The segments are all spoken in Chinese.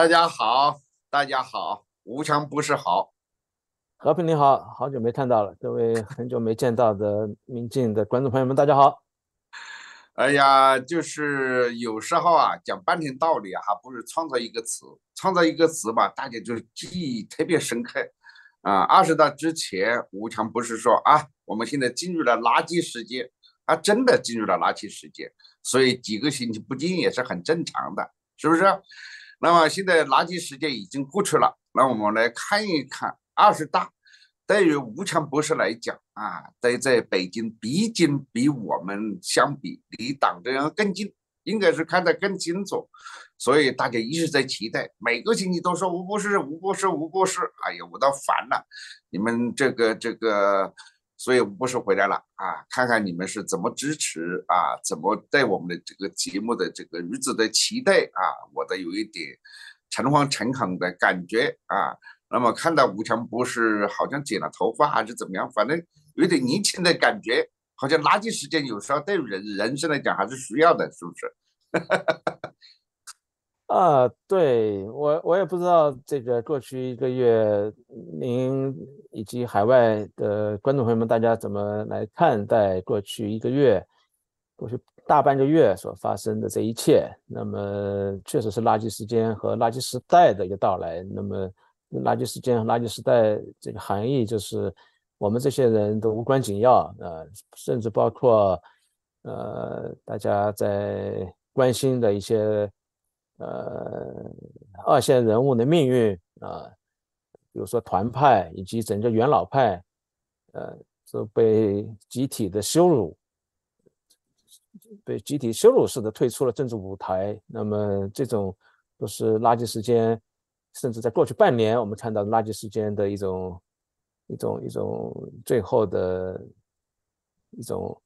大家好，大家好，无强不是好。和平你好，好久没看到了，各位很久没见到的民进的观众朋友们，大家好。哎呀，就是有时候啊，讲半天道理啊，还不如创造一个词，创造一个词吧，大家就记忆特别深刻。啊，二十大之前，吴强不是说啊，我们现在进入了垃圾时间，啊，真的进入了垃圾时间，所以几个星期不进也是很正常的，是不是？那么现在垃圾时间已经过去了，那我们来看一看。二十大对于吴强博士来讲啊，在在北京毕竟比我们相比离党中央更近，应该是看得更清楚，所以大家一直在期待，每个星期都说吴博士、吴博士、吴博士，哎呀，我都烦了，你们这个这个，所以吴博士回来了啊，看看你们是怎么支持啊，怎么对我们的这个节目的这个日子的期待啊，我都有一点诚惶诚恐的感觉啊。那么看到吴强博士好像剪了头发还是怎么样，反正有点年轻的感觉，好像垃圾时间有时候对于人人生来讲还是需要的，是不是？啊，对我我也不知道这个过去一个月，您以及海外的观众朋友们，大家怎么来看待过去一个月，过去大半个月所发生的这一切？那么确实是垃圾时间和垃圾时代的一个到来。那么。垃圾时间和、垃圾时代这个含义就是我们这些人都无关紧要，呃，甚至包括呃大家在关心的一些呃二线人物的命运啊，比如说团派以及整个元老派，呃，都被集体的羞辱，被集体羞辱式的退出了政治舞台。那么这种都是垃圾时间。甚至在过去半年，我们看到垃圾时间的一种、一种、一种最后的一种、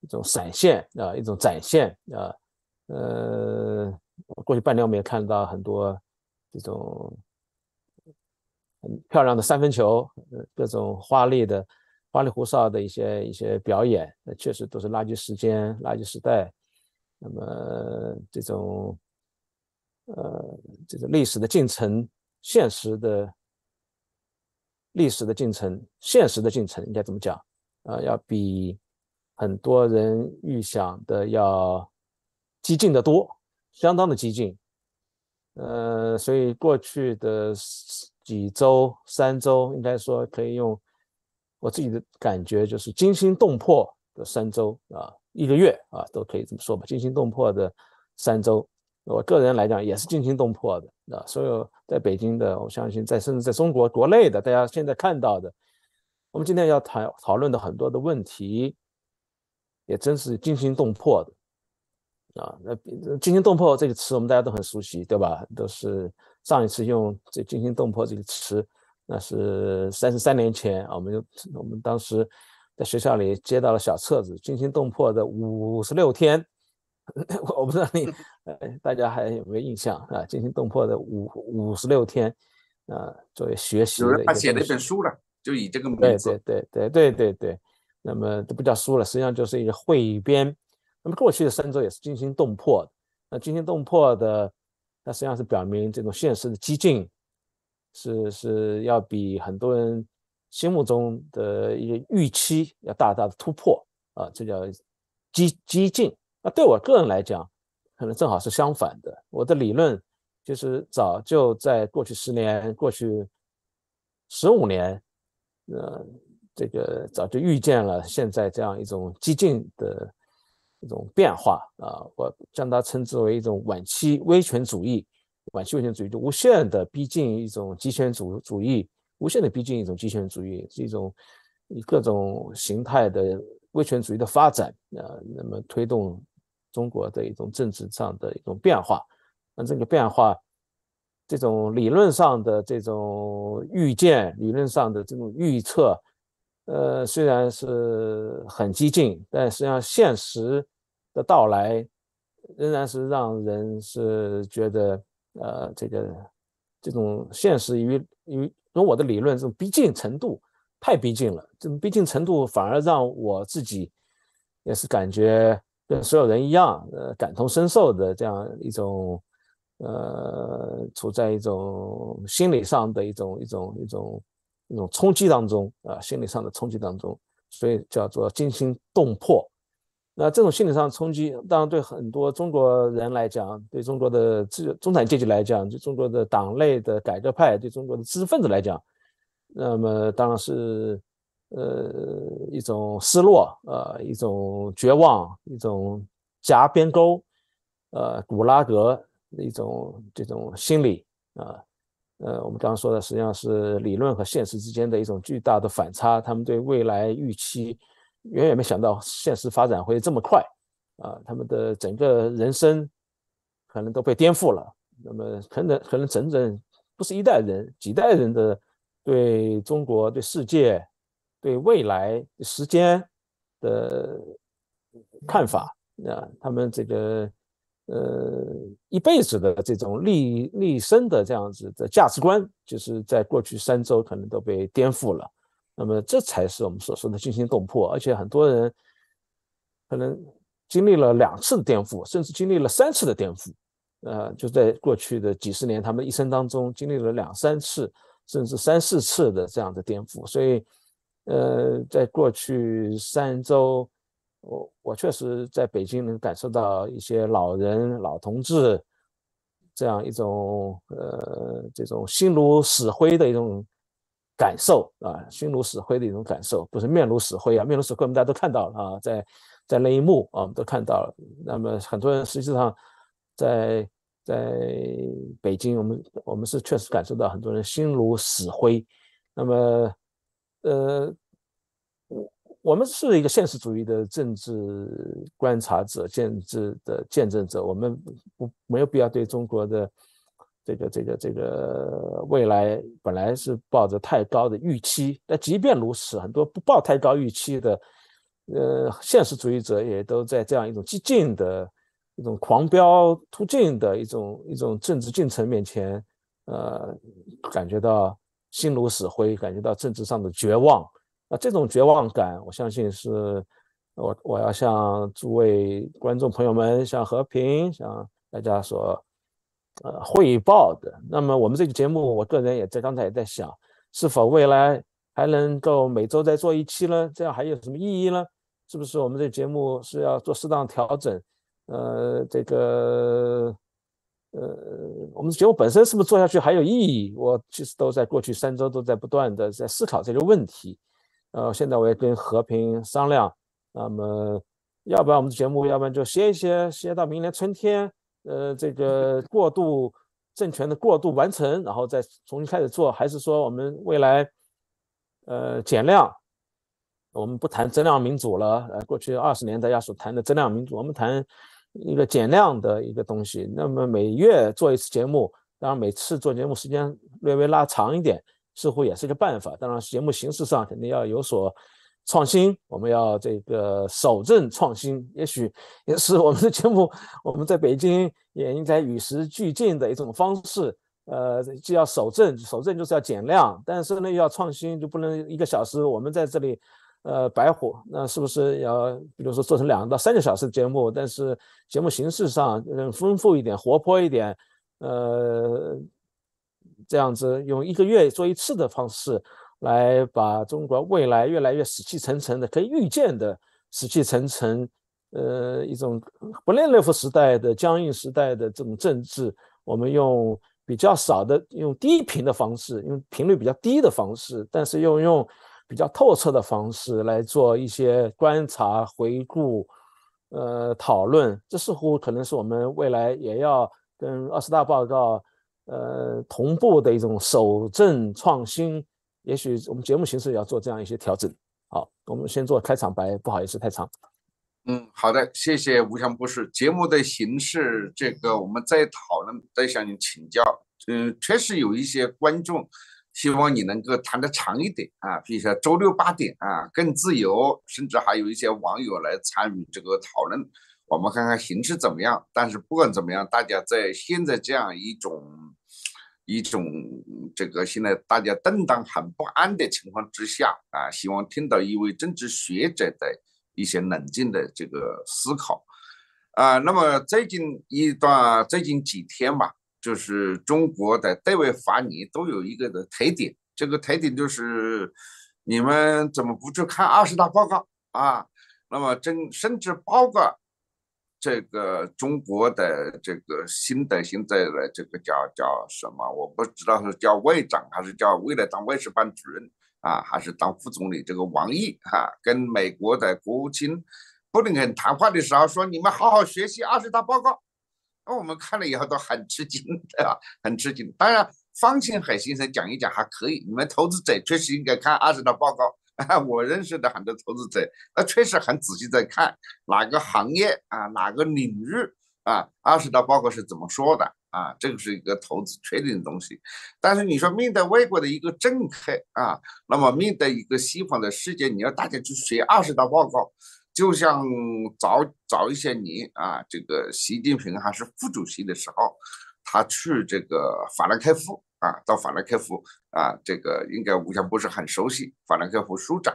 一种闪现啊，一种展现啊。呃，过去半年我们也看到很多这种很漂亮的三分球，各种华丽的、花里胡哨的一些一些表演，那确实都是垃圾时间、垃圾时代。那么这种。呃，这个历史的进程，现实的历史的进程，现实的进程应该怎么讲？啊，要比很多人预想的要激进的多，相当的激进。呃，所以过去的几周、三周，应该说可以用我自己的感觉，就是惊心动魄的三周啊，一个月啊，都可以这么说吧，惊心动魄的三周。我个人来讲也是惊心动魄的啊！所有在北京的，我相信在甚至在中国国内的，大家现在看到的，我们今天要谈讨论的很多的问题，也真是惊心动魄的啊！那惊心动魄这个词我们大家都很熟悉，对吧？都是上一次用这惊心动魄这个词，那是三十三年前啊！我们就我们当时在学校里接到了小册子《惊心动魄的五十六天》。我不知道你，呃，大家还有没有印象啊？惊心动魄的五五十六天，啊，作为学习的。他写了一本书了，就以这个名字。对对对对对对对。那么这不叫书了，实际上就是一个汇编。那么过去的三周也是惊心动魄的。那惊心动魄的，它实际上是表明这种现实的激进，是是要比很多人心目中的一个预期要大大的突破啊，这叫激激进。那对我个人来讲，可能正好是相反的。我的理论就是早就在过去十年、过去十五年，呃，这个早就预见了现在这样一种激进的一种变化啊。我将它称之为一种晚期威权主义，晚期威权主义就无限的逼近一种极权主主义，无限的逼近一种极权主义，是一种以各种形态的威权主义的发展啊，那么推动。中国的一种政治上的一种变化，那这个变化，这种理论上的这种预见，理论上的这种预测，呃，虽然是很激进，但实际上现实的到来，仍然是让人是觉得，呃，这个这种现实与与跟我的理论这种逼近程度太逼近了，这种逼近程度反而让我自己也是感觉。跟所有人一样，呃，感同身受的这样一种呃，处在一种心理上的一种一种一种一种冲击当中啊，心理上的冲击当中，所以叫做惊心动魄。那这种心理上冲击，当然对很多中国人来讲，对中国的资中产阶级来讲，对中国的党内的改革派，对中国的知识分子来讲，那么当然是呃一种失落，呃一种绝望，一种夹边沟，呃古拉格的一种这种心理啊，呃我们刚刚说的实际上是理论和现实之间的一种巨大的反差，他们对未来预期。远远没想到现实发展会这么快，啊，他们的整个人生可能都被颠覆了。那么可能可能整整不是一代人，几代人的对中国、对世界、对未来时间的看法，啊，他们这个呃一辈子的这种立立身的这样子的价值观，就是在过去三周可能都被颠覆了。那么这才是我们所说的惊心动魄，而且很多人可能经历了两次的颠覆，甚至经历了三次的颠覆。呃，就在过去的几十年，他们一生当中经历了两三次，甚至三四次的这样的颠覆。所以，呃，在过去三周，我我确实在北京能感受到一些老人、老同志这样一种呃这种心如死灰的一种。感受啊，心如死灰的一种感受，不是面如死灰啊，面如死灰我们大家都看到了啊，在在那一幕啊，我们都看到了。那么很多人实际上在在北京，我们我们是确实感受到很多人心如死灰。那么呃，我我们是一个现实主义的政治观察者、政治的见证者，我们不没有必要对中国的。这个这个这个未来本来是抱着太高的预期，但即便如此，很多不抱太高预期的，呃，现实主义者也都在这样一种激进的、一种狂飙突进的一种一种政治进程面前，呃，感觉到心如死灰，感觉到政治上的绝望。那这种绝望感，我相信是我我要向诸位观众朋友们，向和平，向大家所。呃，汇报的。那么我们这个节目，我个人也在刚才也在想，是否未来还能够每周再做一期呢？这样还有什么意义呢？是不是我们这节目是要做适当调整？呃，这个呃，我们节目本身是不是做下去还有意义？我其实都在过去三周都在不断的在思考这个问题。呃，现在我也跟和平商量，那么要不然我们的节目，要不然就歇一歇，歇到明年春天。呃，这个 过渡政权的过渡完成，然后再重新开始做，还是说我们未来呃减量？我们不谈增量民主了。呃，过去二十年大家所谈的增量民主，我们谈一个减量的一个东西。那么每月做一次节目，当然每次做节目时间略微拉长一点，似乎也是一个办法。当然，节目形式上肯定要有所。创新，我们要这个守正创新，也许 也是我们的节目，我们在北京也应该与时俱进的一种方式。呃，既要守正，守正就是要减量，但是呢又要创新，就不能一个小时我们在这里，呃，白活。那是不是要，比如说做成两到三个小时的节目，但是节目形式上更丰富一点、活泼一点，呃，这样子用一个月做一次的方式。来把中国未来越来越死气沉沉的，可以预见的死气沉沉，呃，一种不列颠夫时代的僵硬时代的这种政治，我们用比较少的、用低频的方式，用频率比较低的方式，但是又用比较透彻的方式来做一些观察、回顾、呃讨论，这似乎可能是我们未来也要跟二十大报告呃同步的一种守正创新。也许我们节目形式也要做这样一些调整。好，我们先做开场白，不好意思太长。嗯，好的，谢谢吴强博士。节目的形式，这个我们再讨论，再向您请教。嗯，确实有一些观众希望你能够谈得长一点啊，比如说周六八点啊，更自由，甚至还有一些网友来参与这个讨论。我们看看形式怎么样。但是不管怎么样，大家在现在这样一种。一种这个现在大家动荡很不安的情况之下啊，希望听到一位政治学者的一些冷静的这个思考啊。那么最近一段最近几天吧，就是中国的对外发言都有一个的特点，这个特点就是你们怎么不去看二十大报告啊？那么真甚至包括这个中国的这个新的现在的这个叫叫什么？我不知道是叫外长还是叫未来当外事办主任啊，还是当副总理？这个王毅哈，跟美国的国务卿布林肯谈话的时候说：“你们好好学习二十大报告。”那我们看了以后都很吃惊，对吧？很吃惊。当然，方庆海先生讲一讲还可以。你们投资者确实应该看二十大报告。我认识的很多投资者，那确实很仔细在看哪个行业啊，哪个领域啊，二十大报告是怎么说的啊？这个是一个投资确定的东西。但是你说面对外国的一个政客啊，那么面对一个西方的世界，你要大家去学二十大报告。就像早早一些年啊，这个习近平还是副主席的时候，他去这个法兰克福啊，到法兰克福啊，这个应该吴强不是很熟悉法兰克福书展。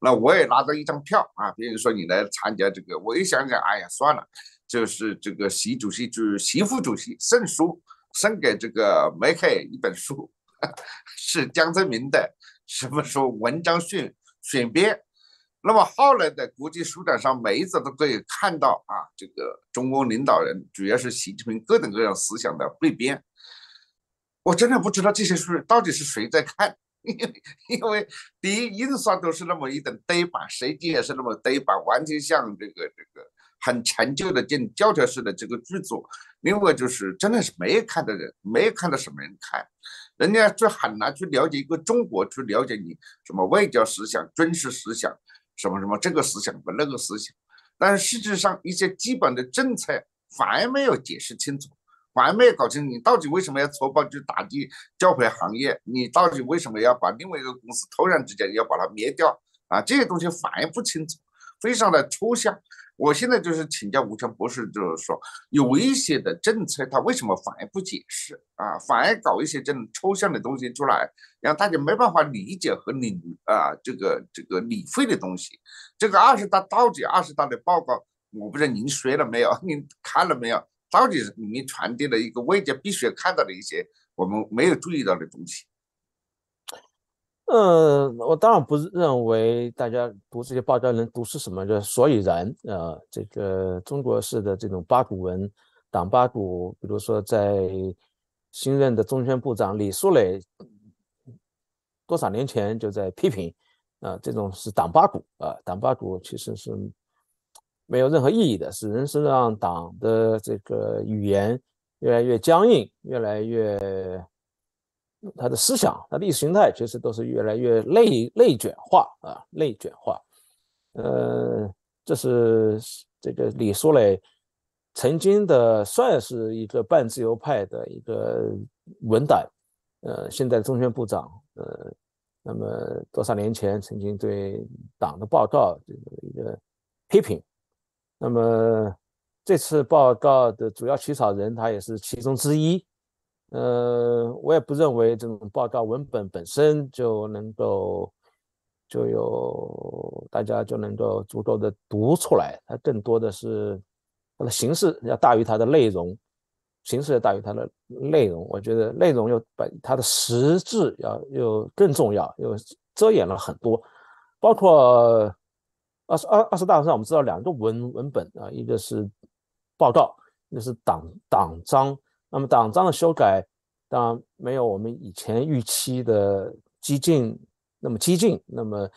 那我也拿着一张票啊，别人说你来参加这个，我一想想，哎呀，算了，就是这个习主席就是习副主席送书送给这个梅克一本书，是江泽民的什么书文章选选编。那么后来的国际书展上，每一次都可以看到啊，这个中共领导人，主要是习近平各种各样思想的汇编。我真的不知道这些书到底是谁在看，因为因为第一印刷都是那么一等呆板，设计也是那么呆板，完全像这个这个很陈旧的进教条式的这个剧组。另外就是真的是没有看的人，没有看到什么人看，人家就很难去了解一个中国，去了解你什么外交思想、军事思想。什么什么这个思想和那个思想，但是事实上一些基本的政策反而没有解释清楚，反而没有搞清楚你到底为什么要粗暴去打击教培行业，你到底为什么要把另外一个公司突然之间要把它灭掉啊？这些东西反而不清楚，非常的抽象。我现在就是请教吴强博士，就是说有一些的政策，他为什么反而不解释啊？反而搞一些这种抽象的东西出来，让大家没办法理解和领啊这个这个理会的东西。这个二十大到底二十大的报告，我不知道您学了没有，您看了没有？到底里面传递了一个外界必须要看到的一些我们没有注意到的东西。呃，我当然不认为大家读这些报告能读出什么的所以然啊。这个中国式的这种八股文，党八股，比如说在新任的中宣部长李书磊多少年前就在批评啊，这种是党八股啊，党八股其实是没有任何意义的，是人是让党的这个语言越来越僵硬，越来越。他的思想、他的意识形态其实都是越来越内内卷化啊，内卷化。呃，这是这个李书磊曾经的算是一个半自由派的一个文胆，呃，现在中宣部长，呃，那么多少年前曾经对党的报告这个一个批评，那么这次报告的主要起草人他也是其中之一。呃，我也不认为这种报告文本本身就能够就有大家就能够足够的读出来，它更多的是它的形式要大于它的内容，形式要大于它的内容。我觉得内容又把它的实质要又更重要，又遮掩了很多，包括二十二二十大上我们知道两个文文本啊，一个是报告，一个是党党章。那么党章的修改当然没有我们以前预期的激进那么激进，那么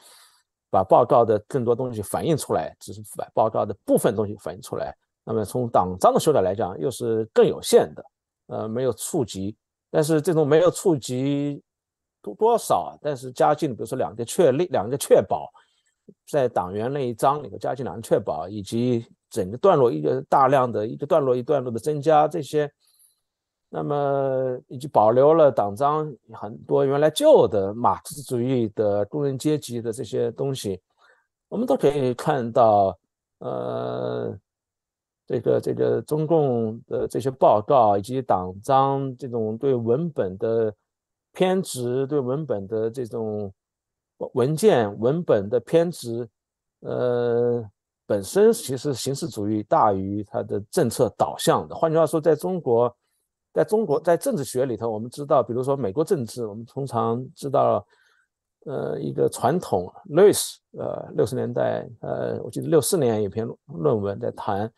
把报告的更多东西反映出来，只是把报告的部分东西反映出来。那么从党章的修改来讲，又是更有限的，呃，没有触及。但是这种没有触及多多少，但是加进，比如说两个确立，两个确保，在党员那一章里头加进两个确保，以及整个段落一个大量的一个段落一段落的增加这些。那么，以及保留了党章很多原来旧的马克思主义的工人阶级的这些东西，我们都可以看到，呃，这个这个中共的这些报告以及党章这种对文本的偏执，对文本的这种文件文本的偏执，呃，本身其实形式主义大于它的政策导向的。换句话说，在中国。在中国，在政治学里头，我们知道，比如说美国政治，我们通常知道，呃，一个传统，Lewis，呃，六十年代，呃，我记得六四年有篇论文在谈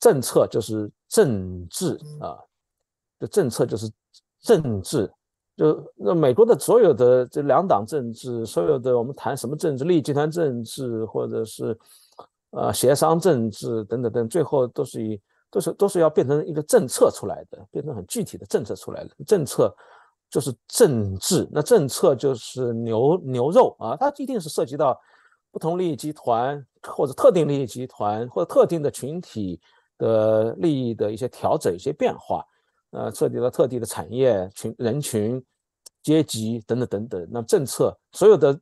政策就是政治啊，的政策就是政治。就那美国的所有的这两党政治，所有的我们谈什么政治，利益集团政治，或者是呃协商政治等等等，最后都是以都是都是要变成一个政策出来的，变成很具体的政策出来的。政策就是政治，那政策就是牛牛肉啊，它一定是涉及到不同利益集团或者特定利益集团或者特定的群体的利益的一些调整、一些变化。呃，涉及到特定的产业群、人群、阶级等等等等。那政策所有的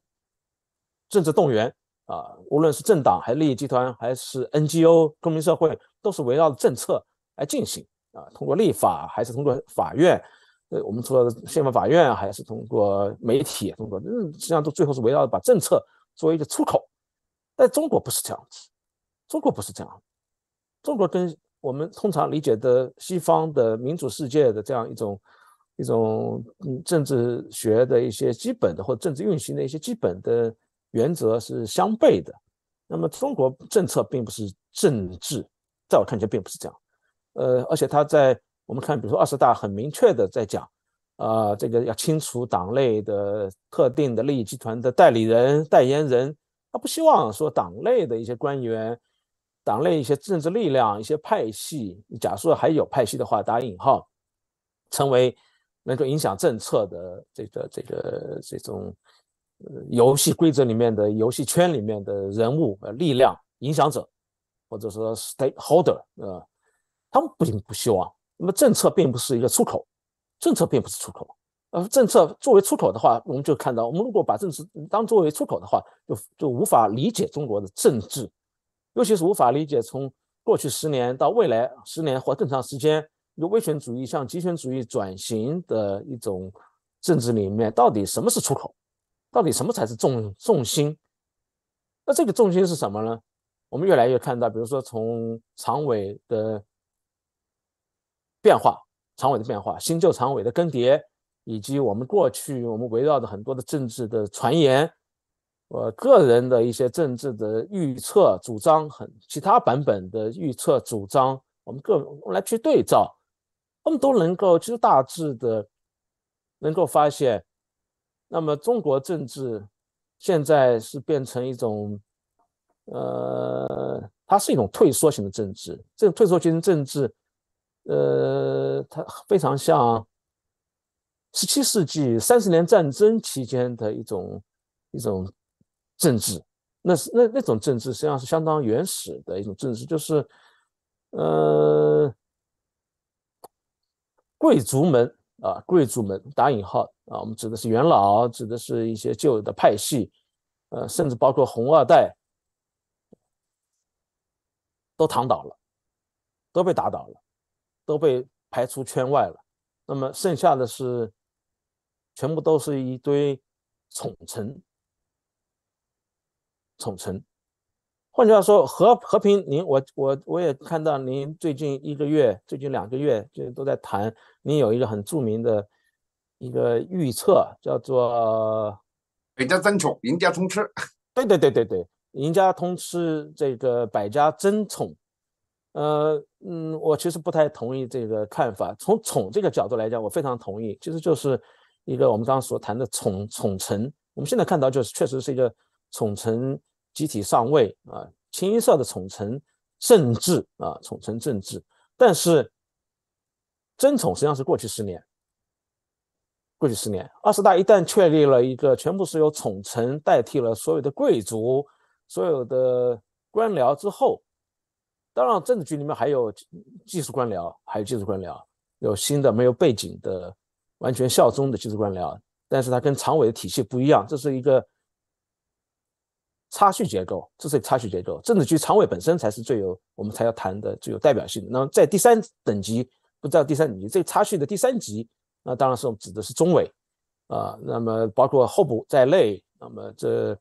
政治动员啊，无论是政党还是利益集团，还是 NGO 公民社会，都是围绕政策来进行啊。通过立法，还是通过法院？呃，我们说宪法法院，还是通过媒体？通过嗯，实际上都最后是围绕着把政策作为一个出口。但中国不是这样子，中国不是这样，中国跟。我们通常理解的西方的民主世界的这样一种一种政治学的一些基本的或政治运行的一些基本的原则是相悖的。那么中国政策并不是政治，在我看起来并不是这样。呃，而且他在我们看，比如说二十大很明确的在讲，啊，这个要清除党内的特定的利益集团的代理人、代言人，他不希望说党内的一些官员。党内一些政治力量、一些派系，假设还有派系的话，打引号，成为能够影响政策的这个、这个、这种呃游戏规则里面的游戏圈里面的人物、呃力量、影响者，或者说 stakeholder，呃，他们不仅不希望。那么政策并不是一个出口，政策并不是出口。呃，政策作为出口的话，我们就看到，我们如果把政治当作为出口的话，就就无法理解中国的政治。尤其是无法理解，从过去十年到未来十年或更长时间，由威权主义向极权主义转型的一种政治里面，到底什么是出口？到底什么才是重重心？那这个重心是什么呢？我们越来越看到，比如说从常委的变化、常委的变化、新旧常委的更迭，以及我们过去我们围绕着很多的政治的传言。我个人的一些政治的预测、主张，很其他版本的预测、主张，我们各来去对照，我们都能够其实大致的能够发现，那么中国政治现在是变成一种，呃，它是一种退缩型的政治。这种退缩型政治，呃，它非常像十七世纪三十年战争期间的一种一种。政治，那是那那种政治实际上是相当原始的一种政治，就是，呃，贵族们啊，贵族们打引号啊，我们指的是元老，指的是一些旧的派系，呃，甚至包括红二代，都躺倒了，都被打倒了，都被排出圈外了。那么剩下的是，全部都是一堆宠臣。宠臣，换句话说，和和平，您我我我也看到您最近一个月、最近两个月就都在谈，您有一个很著名的一个预测，叫做“百家争宠，赢家通吃”。对对对对对，赢家通吃这个百家争宠。呃嗯，我其实不太同意这个看法。从宠这个角度来讲，我非常同意，其实就是一个我们刚刚所谈的宠宠臣。我们现在看到就是确实是一个宠臣。集体上位啊，清一色的宠臣政治啊，宠臣政治。但是争宠实际上是过去十年，过去十年，二十大一旦确立了一个全部是由宠臣代替了所有的贵族、所有的官僚之后，当然政治局里面还有技术官僚，还有技术官僚，有新的没有背景的完全效忠的技术官僚，但是它跟常委的体系不一样，这是一个。差序结构，这是差序结构。政治局常委本身才是最有我们才要谈的最有代表性的。那么在第三等级，不知道第三等级，这差序的第三级，那当然是我们指的是中委啊。那么包括候补在内，那么这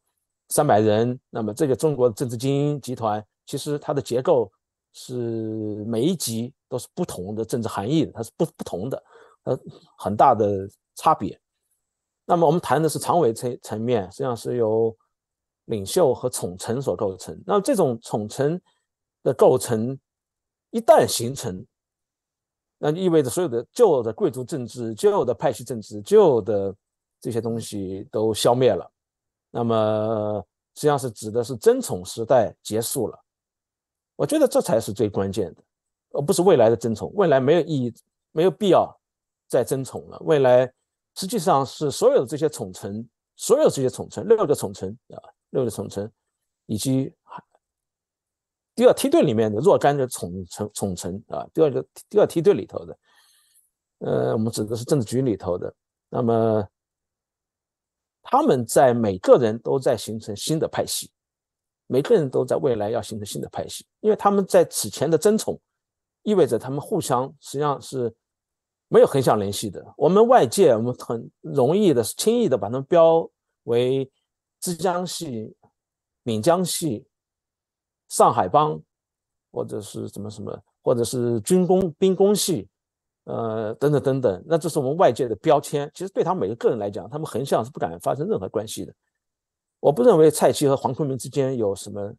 三百人，那么这个中国政治精英集团，其实它的结构是每一级都是不同的政治含义的，它是不不同的。呃很大的差别。那么我们谈的是常委层层面，实际上是由领袖和宠臣所构成。那这种宠臣的构成一旦形成，那意味着所有的旧的贵族政治、旧的派系政治、旧的这些东西都消灭了。那么实际上是指的是争宠时代结束了。我觉得这才是最关键的，而不是未来的争宠。未来没有意义，没有必要再争宠了。未来实际上是所有的这些宠臣，所有这些宠臣，六个宠臣啊，六个宠臣，以及第二梯队里面的若干的宠臣宠臣啊，第二个第二梯队里头的，呃，我们指的是政治局里头的。那么他们在每个人都在形成新的派系。每个人都在未来要形成新的派系，因为他们在此前的争宠，意味着他们互相实际上是没有横向联系的。我们外界我们很容易的、轻易的把他们标为枝江系、闽江系、上海帮，或者是什么什么，或者是军工兵工系，呃，等等等等。那这是我们外界的标签。其实对他们每个个人来讲，他们横向是不敢发生任何关系的。我不认为蔡奇和黄坤明之间有什么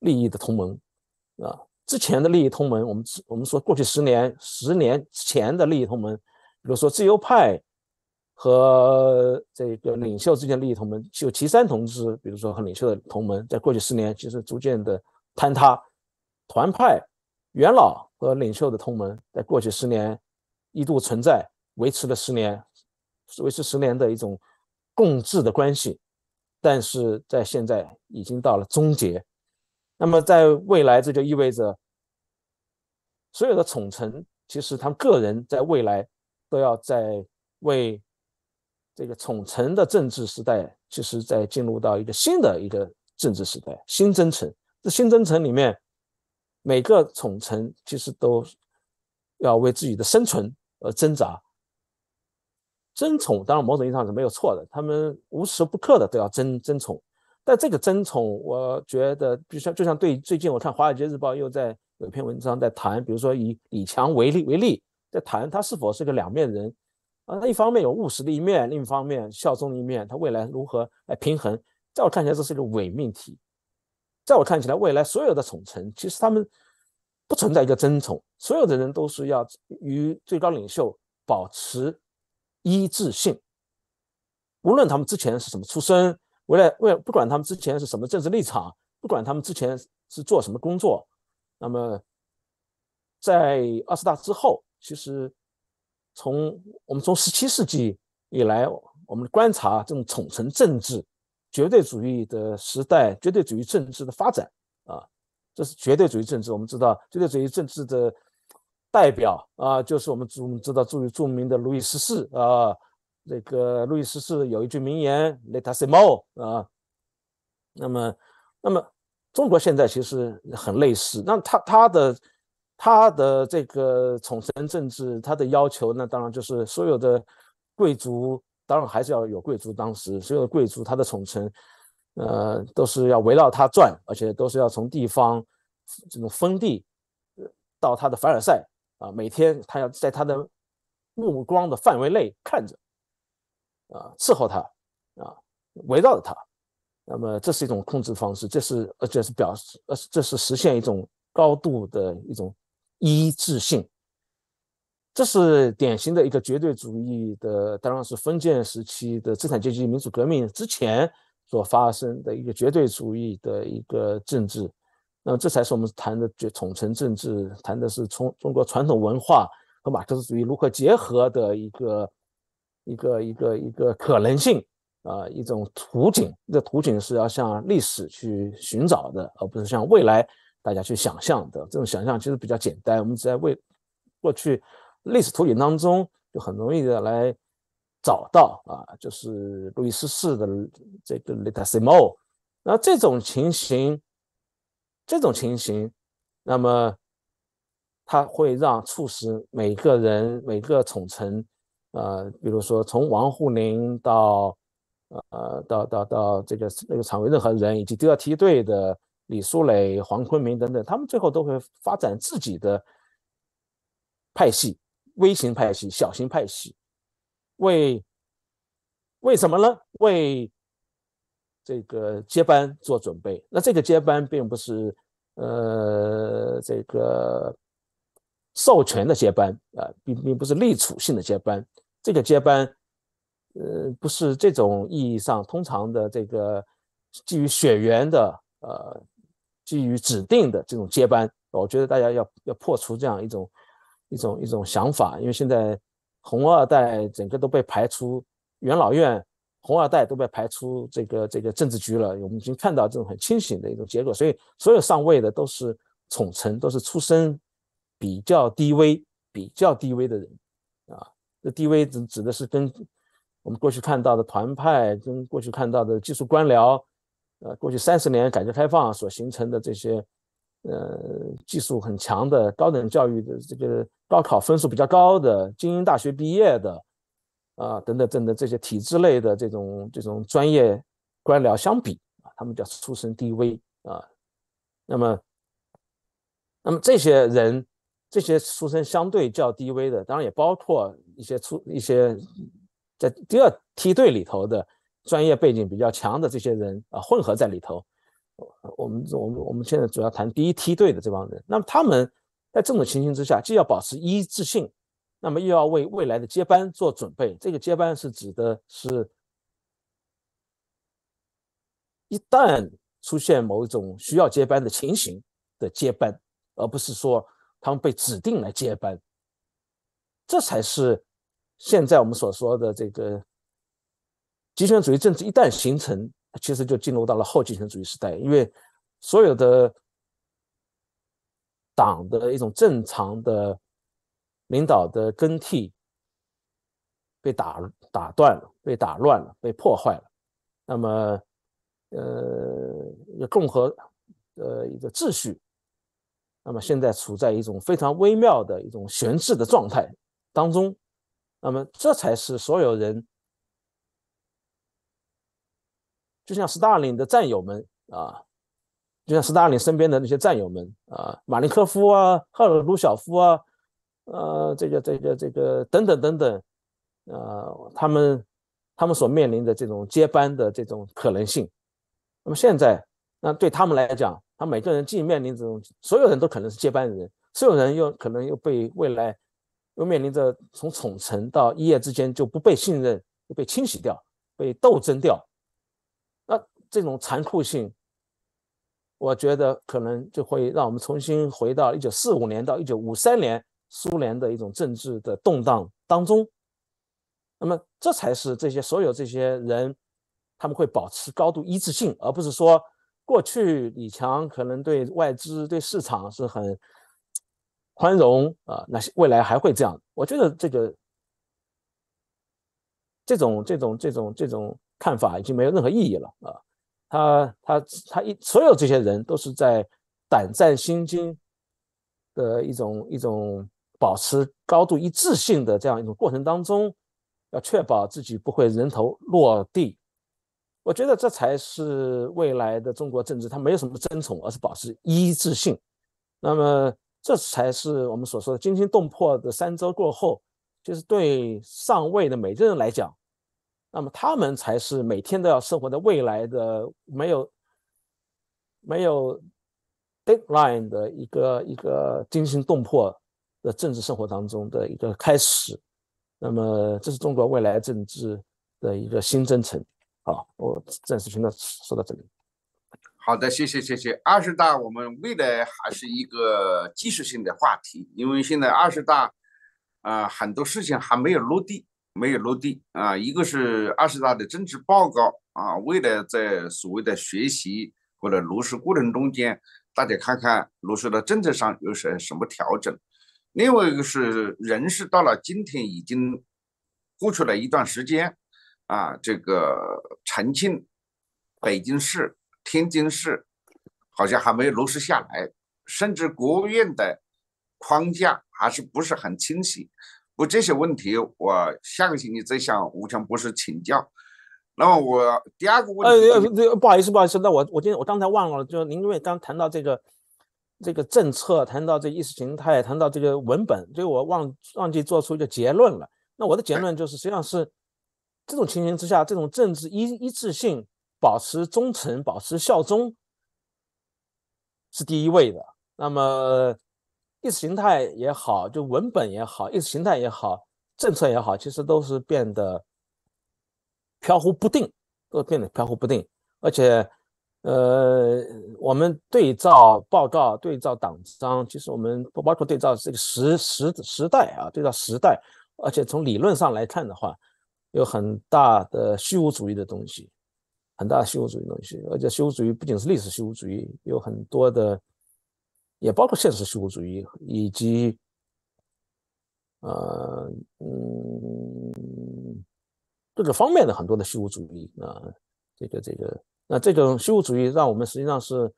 利益的同盟啊。之前的利益同盟，我们我们说过去十年、十年前的利益同盟，比如说自由派和这个领袖之间利益同盟，就齐山同志，比如说和领袖的同盟，在过去十年其实逐渐的坍塌。团派元老和领袖的同盟，在过去十年一度存在，维持了十年，维持十年的一种共治的关系。但是在现在已经到了终结，那么在未来，这就意味着所有的宠臣，其实他们个人在未来都要在为这个宠臣的政治时代，其实在进入到一个新的一个政治时代，新征程。这新征程里面，每个宠臣其实都要为自己的生存而挣扎。争宠当然某种意义上是没有错的，他们无时不刻的都要争争宠，但这个争宠，我觉得，比如像就像对最近我看《华尔街日报》又在有一篇文章在谈，比如说以李强为例为例，在谈他是否是个两面人啊，他一方面有务实的一面，另一方面效忠的一面，他未来如何来平衡？在我看起来，这是一个伪命题。在我看起来，未来所有的宠臣其实他们不存在一个争宠，所有的人都是要与最高领袖保持。一致性，无论他们之前是什么出身，为了为不管他们之前是什么政治立场，不管他们之前是做什么工作，那么在二十大之后，其实从我们从十七世纪以来，我们观察这种宠臣政治、绝对主义的时代、绝对主义政治的发展啊，这是绝对主义政治。我们知道，绝对主义政治的。代表啊，就是我们我们知道著著名的路易十四啊，这个路易十四有一句名言，“Let us more” 啊。那么，那么中国现在其实很类似。那他他的他的这个宠臣政治，他的要求，那当然就是所有的贵族，当然还是要有贵族。当时所有的贵族，他的宠臣，呃，都是要围绕他转，而且都是要从地方这种封地到他的凡尔赛。啊，每天他要在他的目光的范围内看着，啊，伺候他，啊，围绕着他，那么这是一种控制方式，这是而且是表示，呃，这是实现一种高度的一种一致性，这是典型的一个绝对主义的，当然是封建时期的资产阶级民主革命之前所发生的一个绝对主义的一个政治。那么这才是我们谈的就统称政治，谈的是从中国传统文化和马克思主义如何结合的一个一个一个一个可能性啊，一种图景。这图景是要向历史去寻找的，而不是向未来大家去想象的。这种想象其实比较简单，我们只在为过去历史图景当中就很容易的来找到啊，就是路易十四的这个 l e t a s i m o 那这种情形。这种情形，那么它会让促使每个人、每个宠臣，呃，比如说从王沪宁到呃到到到这个那个常委任何人，以及第二梯队的李书磊、黄坤明等等，他们最后都会发展自己的派系，微型派系、小型派系，为为什么呢？为这个接班做准备。那这个接班并不是呃这个授权的接班啊，并并不是立储性的接班。这个接班，呃，不是这种意义上通常的这个基于血缘的呃。基于指定的这种接班，我觉得大家要要破除这样一种一种一种想法，因为现在红二代整个都被排出元老院，红二代都被排出这个这个政治局了。我们已经看到这种很清醒的一种结果，所以所有上位的都是宠臣，都是出身比较低微、比较低微的人啊。这低微指指的是跟我们过去看到的团派，跟过去看到的技术官僚。呃，过去三十年改革开放所形成的这些，呃，技术很强的高等教育的这个高考分数比较高的精英大学毕业的，啊，等等等等这些体制类的这种这种专业官僚相比啊，他们叫出身低微啊。那么，那么这些人，这些出身相对较低微的，当然也包括一些出一些在第二梯队里头的。专业背景比较强的这些人啊，混合在里头。我们我们我们现在主要谈第一梯队的这帮人。那么他们在这种情形之下，既要保持一致性，那么又要为未来的接班做准备。这个接班是指的是，一旦出现某一种需要接班的情形的接班，而不是说他们被指定来接班。这才是现在我们所说的这个。极权主义政治一旦形成，其实就进入到了后极权主义时代，因为所有的党的一种正常的领导的更替被打打断了，被打乱了，被破坏了。那么，呃，共和呃一个秩序，那么现在处在一种非常微妙的一种悬置的状态当中。那么，这才是所有人。就像斯大林的战友们啊，就像斯大林身边的那些战友们啊，马林科夫啊，赫鲁鲁晓夫啊，呃，这个这个这个等等等等，呃，他们他们所面临的这种接班的这种可能性，那么现在，那对他们来讲，他每个人既面临这种，所有人都可能是接班人，所有人又可能又被未来又面临着从宠臣到一夜之间就不被信任，又被清洗掉，被斗争掉。这种残酷性，我觉得可能就会让我们重新回到一九四五年到一九五三年苏联的一种政治的动荡当中。那么，这才是这些所有这些人他们会保持高度一致性，而不是说过去李强可能对外资、对市场是很宽容啊，那些未来还会这样。我觉得这个这种这种这种这种看法已经没有任何意义了啊。他他他一所有这些人都是在胆战心惊的一种一种保持高度一致性的这样一种过程当中，要确保自己不会人头落地。我觉得这才是未来的中国政治，它没有什么争宠，而是保持一致性。那么这才是我们所说的惊心动魄的三周过后，就是对上位的每个人来讲。那么他们才是每天都要生活在未来的没有没有 deadline 的一个一个惊心动魄的政治生活当中的一个开始。那么这是中国未来政治的一个新征程。好，我暂时先到说到这里。好的，谢谢谢谢。二十大我们未来还是一个技术性的话题，因为现在二十大啊很多事情还没有落地。没有落地啊！一个是二十大的政治报告啊，未来在所谓的学习或者落实过程中间，大家看看落实的政策上有什什么调整。另外一个是人事到了今天已经过去了一段时间啊，这个重庆、北京市、天津市好像还没有落实下来，甚至国务院的框架还是不是很清晰。不，这些问题我下个星期再向吴强博士请教。那么我第二个问题，呃，不好意思，不好意思，那我我今天我刚才忘了，就您因为刚谈到这个这个政策，谈到这意识形态，谈到这个文本，所以我忘忘记做出一个结论了。那我的结论就是，实际上是这种情形之下，这种政治一一致性，保持忠诚，保持效忠是第一位的。那么意识形态也好，就文本也好，意识形态也好，政策也好，其实都是变得飘忽不定，都变得飘忽不定，而且。呃，我们对照报告，对照党章，其实我们不包括对照这个时时时代啊，对照时代，而且从理论上来看的话，有很大的虚无主义的东西，很大的虚无主义东西，而且虚无主义不仅是历史虚无主义，有很多的，也包括现实虚无主义以及，呃嗯，各个方面的很多的虚无主义啊，这个这个。那这种虚无主义让我们实际上是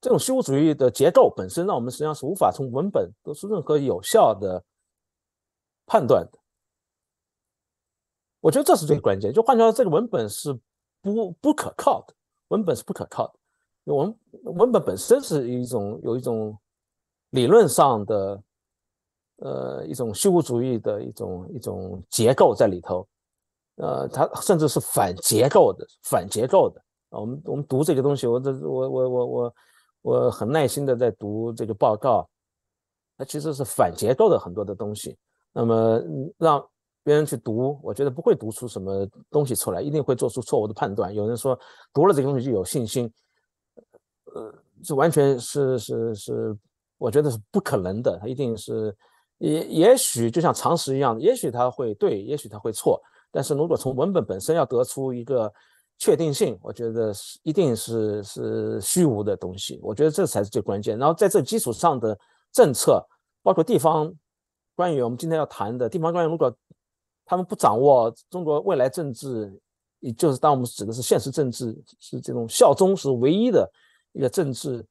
这种虚无主义的结构本身，让我们实际上是无法从文本得出任何有效的判断的。我觉得这是最关键。就换句话说，这个文本是不不可靠的，文本是不可靠的。文文本本身是一种有一种理论上的呃一种虚无主义的一种一种结构在里头。呃，它甚至是反结构的，反结构的啊。我们我们读这个东西，我这我我我我我很耐心的在读这个报告，它其实是反结构的很多的东西。那么让别人去读，我觉得不会读出什么东西出来，一定会做出错误的判断。有人说读了这个东西就有信心，呃，这完全是是是，我觉得是不可能的。它一定是也也许就像常识一样，也许他会对，也许他会错。但是如果从文本本身要得出一个确定性，我觉得是一定是是虚无的东西。我觉得这才是最关键。然后在这基础上的政策，包括地方官员，我们今天要谈的地方官员，如果他们不掌握中国未来政治，也就是当我们指的是现实政治，是这种效忠是唯一的一个政治，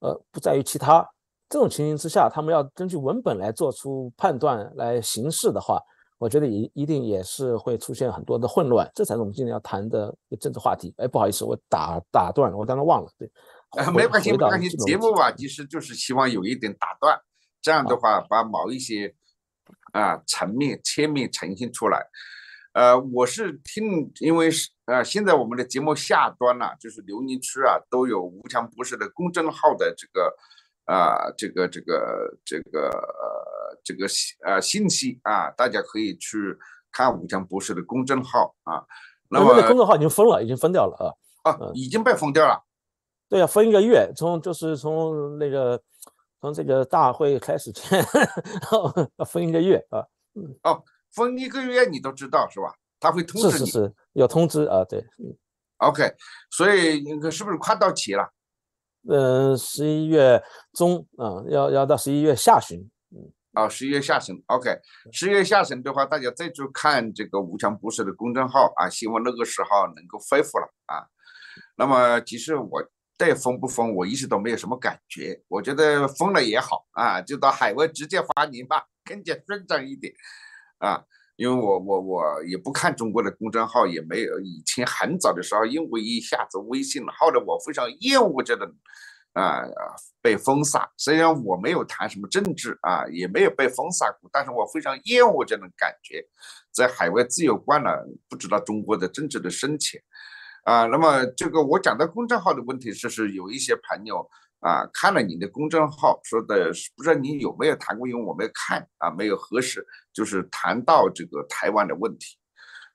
呃，不在于其他。这种情形之下，他们要根据文本来做出判断来行事的话。我觉得一一定也是会出现很多的混乱，这才是我们今天要谈的一个政治话题。哎，不好意思，我打打断了，我刚刚忘了。对，没关系，没关系。节目吧，其实就是希望有一点打断，这样的话把某一些啊层面、切面呈现出来。呃，我是听，因为是呃，现在我们的节目下端呢，就是留宁区啊，都有吴强博士的公众号的这个啊，这个这个这个。这个信呃信息啊，大家可以去看吴强博士的公众号啊。那么公众号已经封了，已经封掉了啊。啊，已经被封掉了。对呀，封一个月，从就是从那个从这个大会开始前，封一个月啊。哦，封一个月你都知道是吧？他会通知你。是是是，有通知啊，对。嗯。OK，所以那个是不是快到期了？嗯，十一月中啊，要要到十一月下旬。嗯啊，十一月下旬，OK，十一月下旬的话，大家再去看这个无强博士的公众号啊，希望那个时候能够恢复了啊。那么，其实我对封不封，我一直都没有什么感觉，我觉得封了也好啊，就到海外直接发泥吧，更加顺畅一点啊。因为我我我也不看中国的公众号，也没有以前很早的时候，因为一下子微信了，后来我非常厌恶这种。啊，被封杀。虽然我没有谈什么政治啊，也没有被封杀过，但是我非常厌恶这种感觉。在海外自由惯了，不知道中国的政治的深浅啊。那么这个我讲的公众号的问题，是是有一些朋友啊看了你的公众号，说的是不知道你有没有谈过，因为我没有看啊，没有核实，就是谈到这个台湾的问题。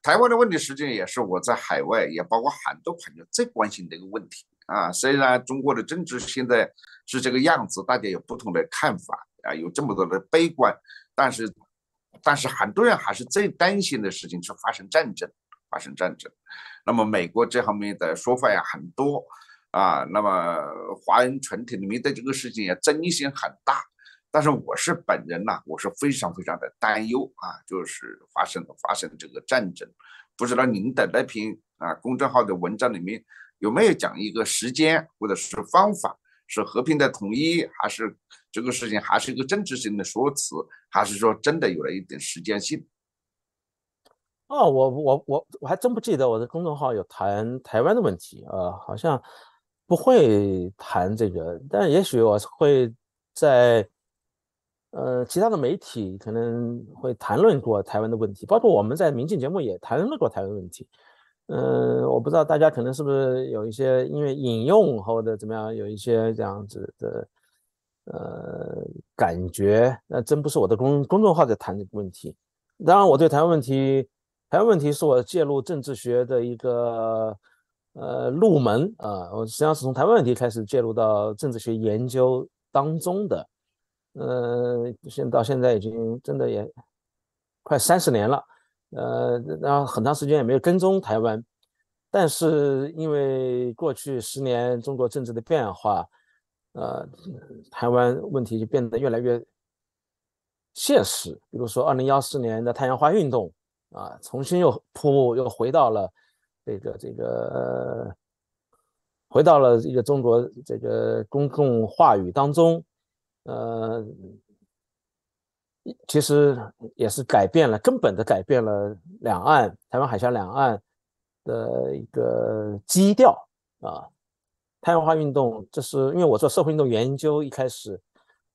台湾的问题实际上也是我在海外，也包括很多朋友最关心的一个问题。啊，虽然中国的政治现在是这个样子，大家有不同的看法啊，有这么多的悲观，但是，但是很多人还是最担心的事情是发生战争，发生战争。那么美国这方面的说法呀很多啊，那么华人群体里面对这个事情也争议性很大。但是我是本人呐，我是非常非常的担忧啊，就是发生发生这个战争。不知道您的那篇啊公众号的文章里面。有没有讲一个时间或者是方法？是和平的统一，还是这个事情还是一个政治性的说辞，还是说真的有了一点时间性？哦，我我我我还真不记得我的公众号有谈台湾的问题啊，好像不会谈这个，但也许我会在呃其他的媒体可能会谈论过台湾的问题，包括我们在民进节目也谈论过台湾问题。嗯，我不知道大家可能是不是有一些因为引用或者怎么样，有一些这样子的呃感觉。那真不是我的公公众号在谈这个问题。当然，我对台湾问题，台湾问题是我介入政治学的一个呃入门啊。我实际上是从台湾问题开始介入到政治学研究当中的。呃，现到现在已经真的也快三十年了。呃，然后很长时间也没有跟踪台湾，但是因为过去十年中国政治的变化，呃，台湾问题就变得越来越现实。比如说，二零幺四年的太阳花运动啊，重新又铺又回到了这个这个，回到了一个中国这个公共话语当中，呃。其实也是改变了，根本的改变了两岸、台湾海峡两岸的一个基调啊。太阳花运动，这是因为我做社会运动研究，一开始，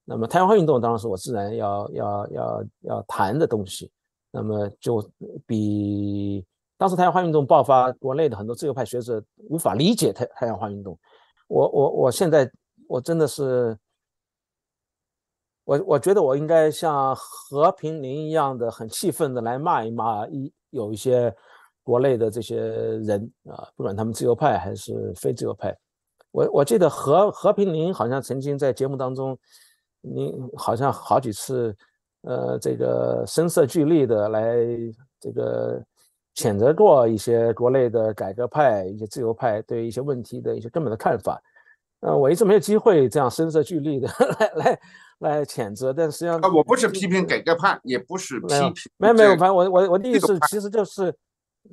那么太阳花运动当然是我自然要要要要谈的东西。那么就比当时太阳花运动爆发，国内的很多自由派学者无法理解太太阳花运动。我我我现在我真的是。我我觉得我应该像和平林一样的很气愤的来骂一骂一有一些国内的这些人啊，不管他们自由派还是非自由派。我我记得和和平林好像曾经在节目当中，您好像好几次，呃，这个声色俱厉的来这个谴责过一些国内的改革派、一些自由派对一些问题的一些根本的看法。呃，我一直没有机会这样声色俱厉的 来来。来谴责，但实际上啊，我不是批评改革派，也不是批评，没有没有，反正我我我的意思其实就是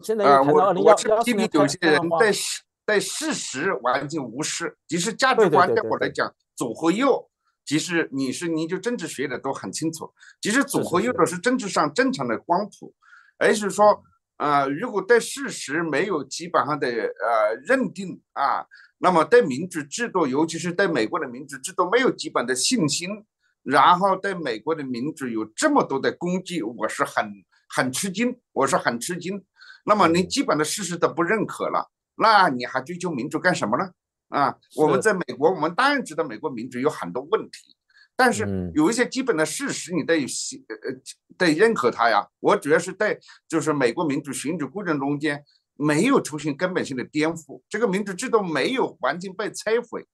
现在又谈到二零幺幺批评有些人对事对事实完全无视，即使价值观对我来讲左和右，即使你是你就政治学的都很清楚，即使左和右都是政治上正常的光谱，而是说呃，如果对事实没有基本上的呃认定啊，那么对民主制度，尤其是对美国的民主制度没有基本的信心。然后对美国的民主有这么多的攻击，我是很很吃惊，我是很吃惊。那么你基本的事实都不认可了，那你还追求民主干什么呢？啊，我们在美国，我们当然知道美国民主有很多问题，但是有一些基本的事实你得呃得认可它呀。我主要是在就是美国民主选举过程中间没有出现根本性的颠覆，这个民主制度没有完全被摧毁。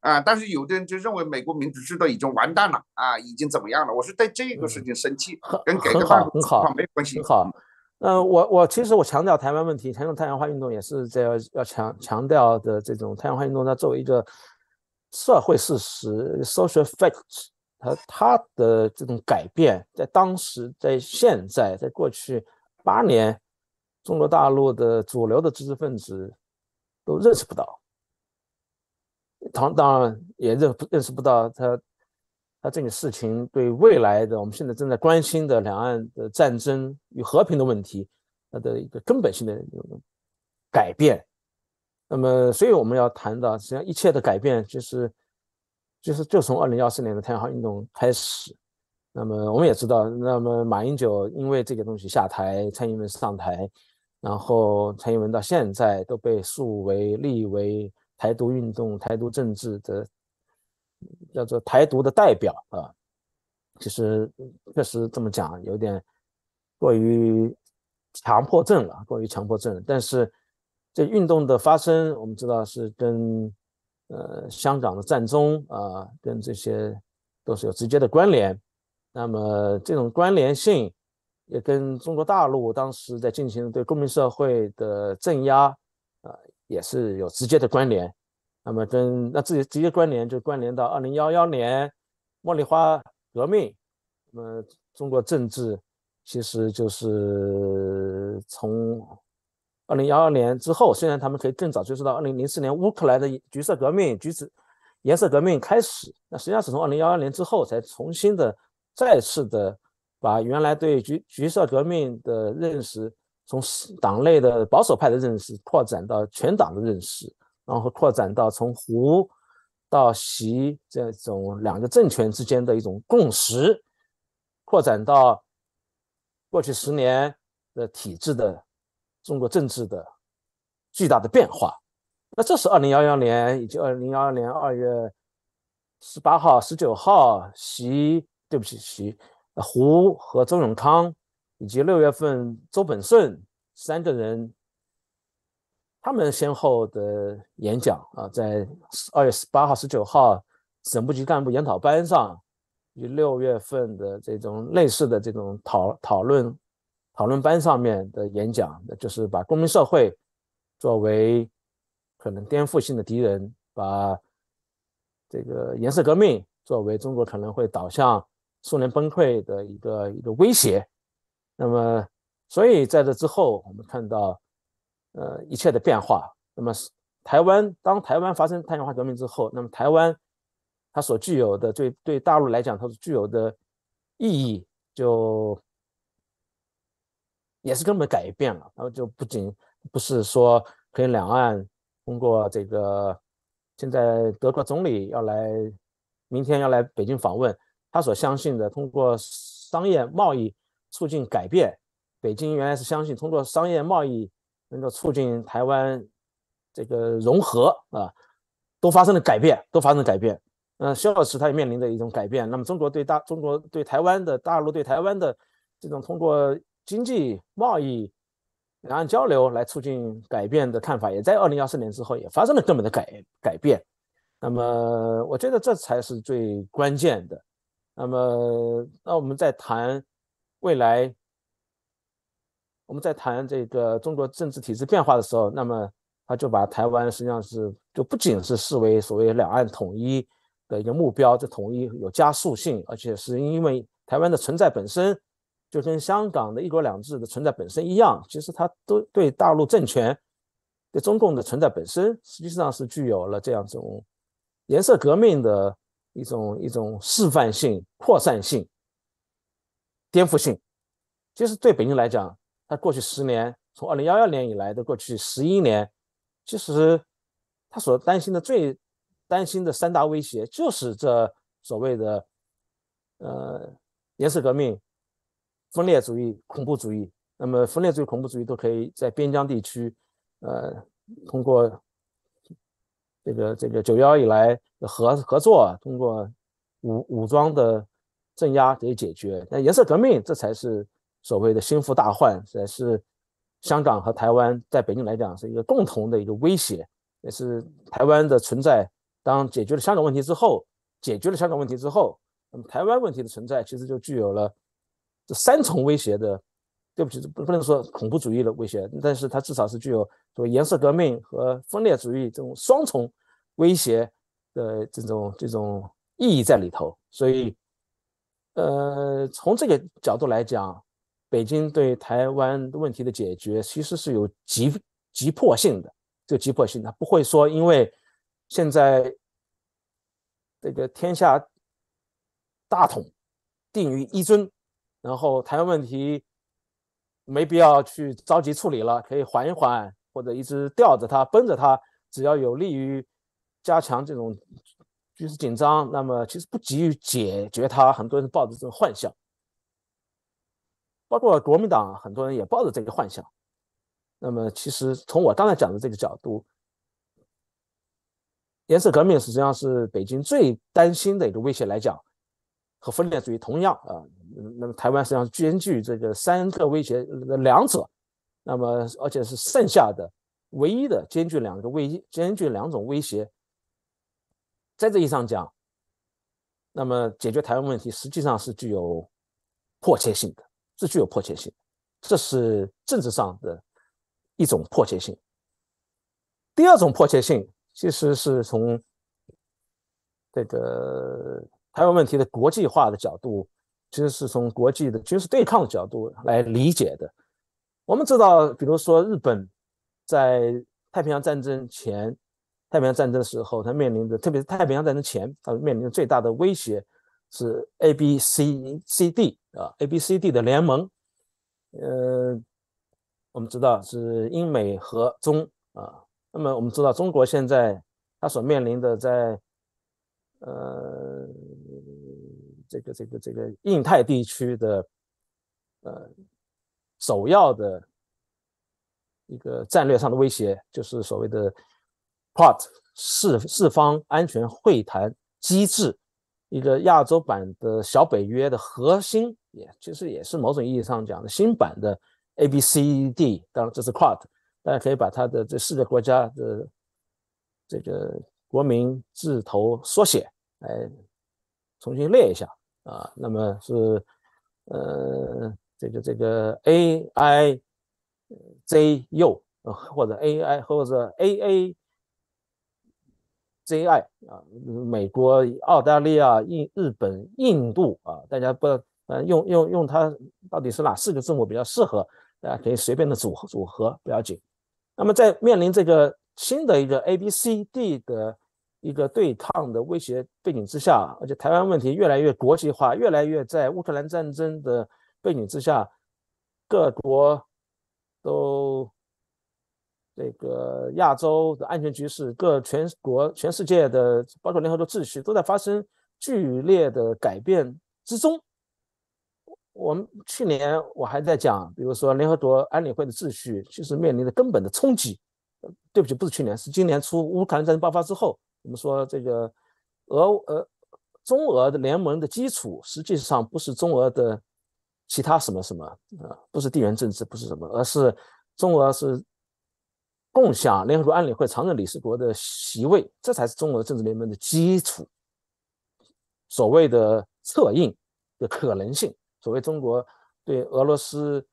啊！但是有的人就认为美国民主制度已经完蛋了啊，已经怎么样了？我是对这个事情生气，跟改革开放没关系。很好，嗯，我我其实我强调台湾问题，强调太阳花运动也是在要要强强调的这种太阳花运动，它作为一个社会事实 （social facts），它它的这种改变，在当时、在现在、在过去八年，中国大陆的主流的知识分子都认识不到。当当然也认认识不到他，他这个事情对未来的我们现在正在关心的两岸的战争与和平的问题，它的一个根本性的改变。那么，所以我们要谈到，实际上一切的改变就是，就是就从二零幺四年的太阳花运动开始。那么我们也知道，那么马英九因为这个东西下台，蔡英文上台，然后蔡英文到现在都被树为立为。台独运动、台独政治的叫做台独的代表啊，其实确实这么讲有点过于强迫症了，过于强迫症了。但是这运动的发生，我们知道是跟呃香港的战争啊，跟这些都是有直接的关联。那么这种关联性也跟中国大陆当时在进行对公民社会的镇压啊。也是有直接的关联，那么跟那自己直接关联就关联到二零幺幺年茉莉花革命，那么中国政治其实就是从二零幺二年之后，虽然他们可以更早追溯到二零零四年乌克兰的橘色革命、橘子颜色革命开始，那实际上是从二零幺二年之后才重新的再次的把原来对橘橘色革命的认识。从党内的保守派的认识扩展到全党的认识，然后扩展到从胡到习这种两个政权之间的一种共识，扩展到过去十年的体制的中国政治的巨大的变化。那这是二零幺幺年以及二零幺二年二月十八号、十九号，习对不起习胡和周永康，以及六月份周本顺三个人。他们先后的演讲啊，在二月十八号、十九号省部级干部研讨班上，与六月份的这种类似的这种讨讨论讨论班上面的演讲，就是把公民社会作为可能颠覆性的敌人，把这个颜色革命作为中国可能会导向苏联崩溃的一个一个威胁。那么，所以在这之后，我们看到。呃，一切的变化。那么，台湾当台湾发生太阳花革命之后，那么台湾它所具有的对对大陆来讲，它所具有的意义就也是根本改变了。然后就不仅不是说可以两岸通过这个，现在德国总理要来，明天要来北京访问，他所相信的通过商业贸易促进改变。北京原来是相信通过商业贸易。能够促进台湾这个融合啊，都发生了改变，都发生了改变。嗯，肖老师他也面临着一种改变。那么，中国对大中国对台湾的大陆对台湾的这种通过经济贸易两岸交流来促进改变的看法，也在二零幺四年之后也发生了根本的改改变。那么，我觉得这才是最关键的。那么，那我们在谈未来。我们在谈这个中国政治体制变化的时候，那么他就把台湾实际上是就不仅是视为所谓两岸统一的一个目标，这统一有加速性，而且是因为台湾的存在本身就跟香港的一国两制的存在本身一样，其实它都对大陆政权、对中共的存在本身，实际上是具有了这样一种颜色革命的一种一种示范性、扩散性、颠覆性。其实对北京来讲，他过去十年，从二零幺幺年以来的过去十一年，其实他所担心的最担心的三大威胁，就是这所谓的呃颜色革命、分裂主义、恐怖主义。那么分裂主义、恐怖主义都可以在边疆地区，呃，通过这个这个九幺以来的合合作，通过武武装的镇压得以解决。那颜色革命这才是。所谓的心腹大患，也是香港和台湾在北京来讲是一个共同的一个威胁，也是台湾的存在。当解决了香港问题之后，解决了香港问题之后，那么台湾问题的存在其实就具有了这三重威胁的。对不起，不不能说恐怖主义的威胁，但是它至少是具有所谓颜色革命和分裂主义这种双重威胁的这种这种意义在里头。所以，呃，从这个角度来讲。北京对台湾问题的解决其实是有急急迫性的，这个急迫性，它不会说因为现在这个天下大统定于一尊，然后台湾问题没必要去着急处理了，可以缓一缓，或者一直吊着它、绷着它，只要有利于加强这种局势紧张，那么其实不急于解决它，很多人抱着这种幻想。包括国民党很多人也抱着这个幻想，那么其实从我刚才讲的这个角度，颜色革命实际上是北京最担心的一个威胁来讲，和分裂主义同样啊，那么台湾实际上兼具这个三个威胁两者，那么而且是剩下的唯一的兼具两个威兼具两种威胁，在这意义上讲，那么解决台湾问题实际上是具有迫切性的。是具有迫切性，这是政治上的一种迫切性。第二种迫切性，其实是从这个台湾问题的国际化的角度，其实是从国际的军事对抗的角度来理解的。我们知道，比如说日本在太平洋战争前、太平洋战争的时候，它面临的，特别是太平洋战争前，它面临的最大的威胁。是 A B C C D 啊，A B C D 的联盟，呃，我们知道是英美和中啊，那么我们知道，中国现在它所面临的在呃这个这个这个印太地区的呃首要的一个战略上的威胁，就是所谓的 QUAD 四四方安全会谈机制，一个亚洲版的小北约的核心，也其实也是某种意义上讲的新版的 ABCD。当然，这是 QUAD。大家可以把它的这四个国家的这个国民字头缩写来重新列一下啊，那么是呃这个这个 A I Z U 或者 A I 或者 A A J I 啊，美国、澳大利亚、印日本、印度啊，大家不呃用用用它到底是哪四个字母比较适合？大家可以随便的组合组合不要紧。那么，在面临这个新的一个 A、B、C、D 的一个对抗的威胁背景之下，而且台湾问题越来越国际化，越来越在乌克兰战争的背景之下，各国都这个亚洲的安全局势，各全国、全世界的，包括联合国秩序，都在发生剧烈的改变之中。我们去年我还在讲，比如说联合国安理会的秩序，其实面临着根本的冲击。对不起，不是去年，是今年初乌克兰战争爆发之后，我们说这个俄俄中俄的联盟的基础，实际上不是中俄的其他什么什么啊，不是地缘政治，不是什么，而是中俄是共享联合国安理会常任理事国的席位，这才是中俄政治联盟的基础。所谓的策应的可能性。所谓中国对俄罗斯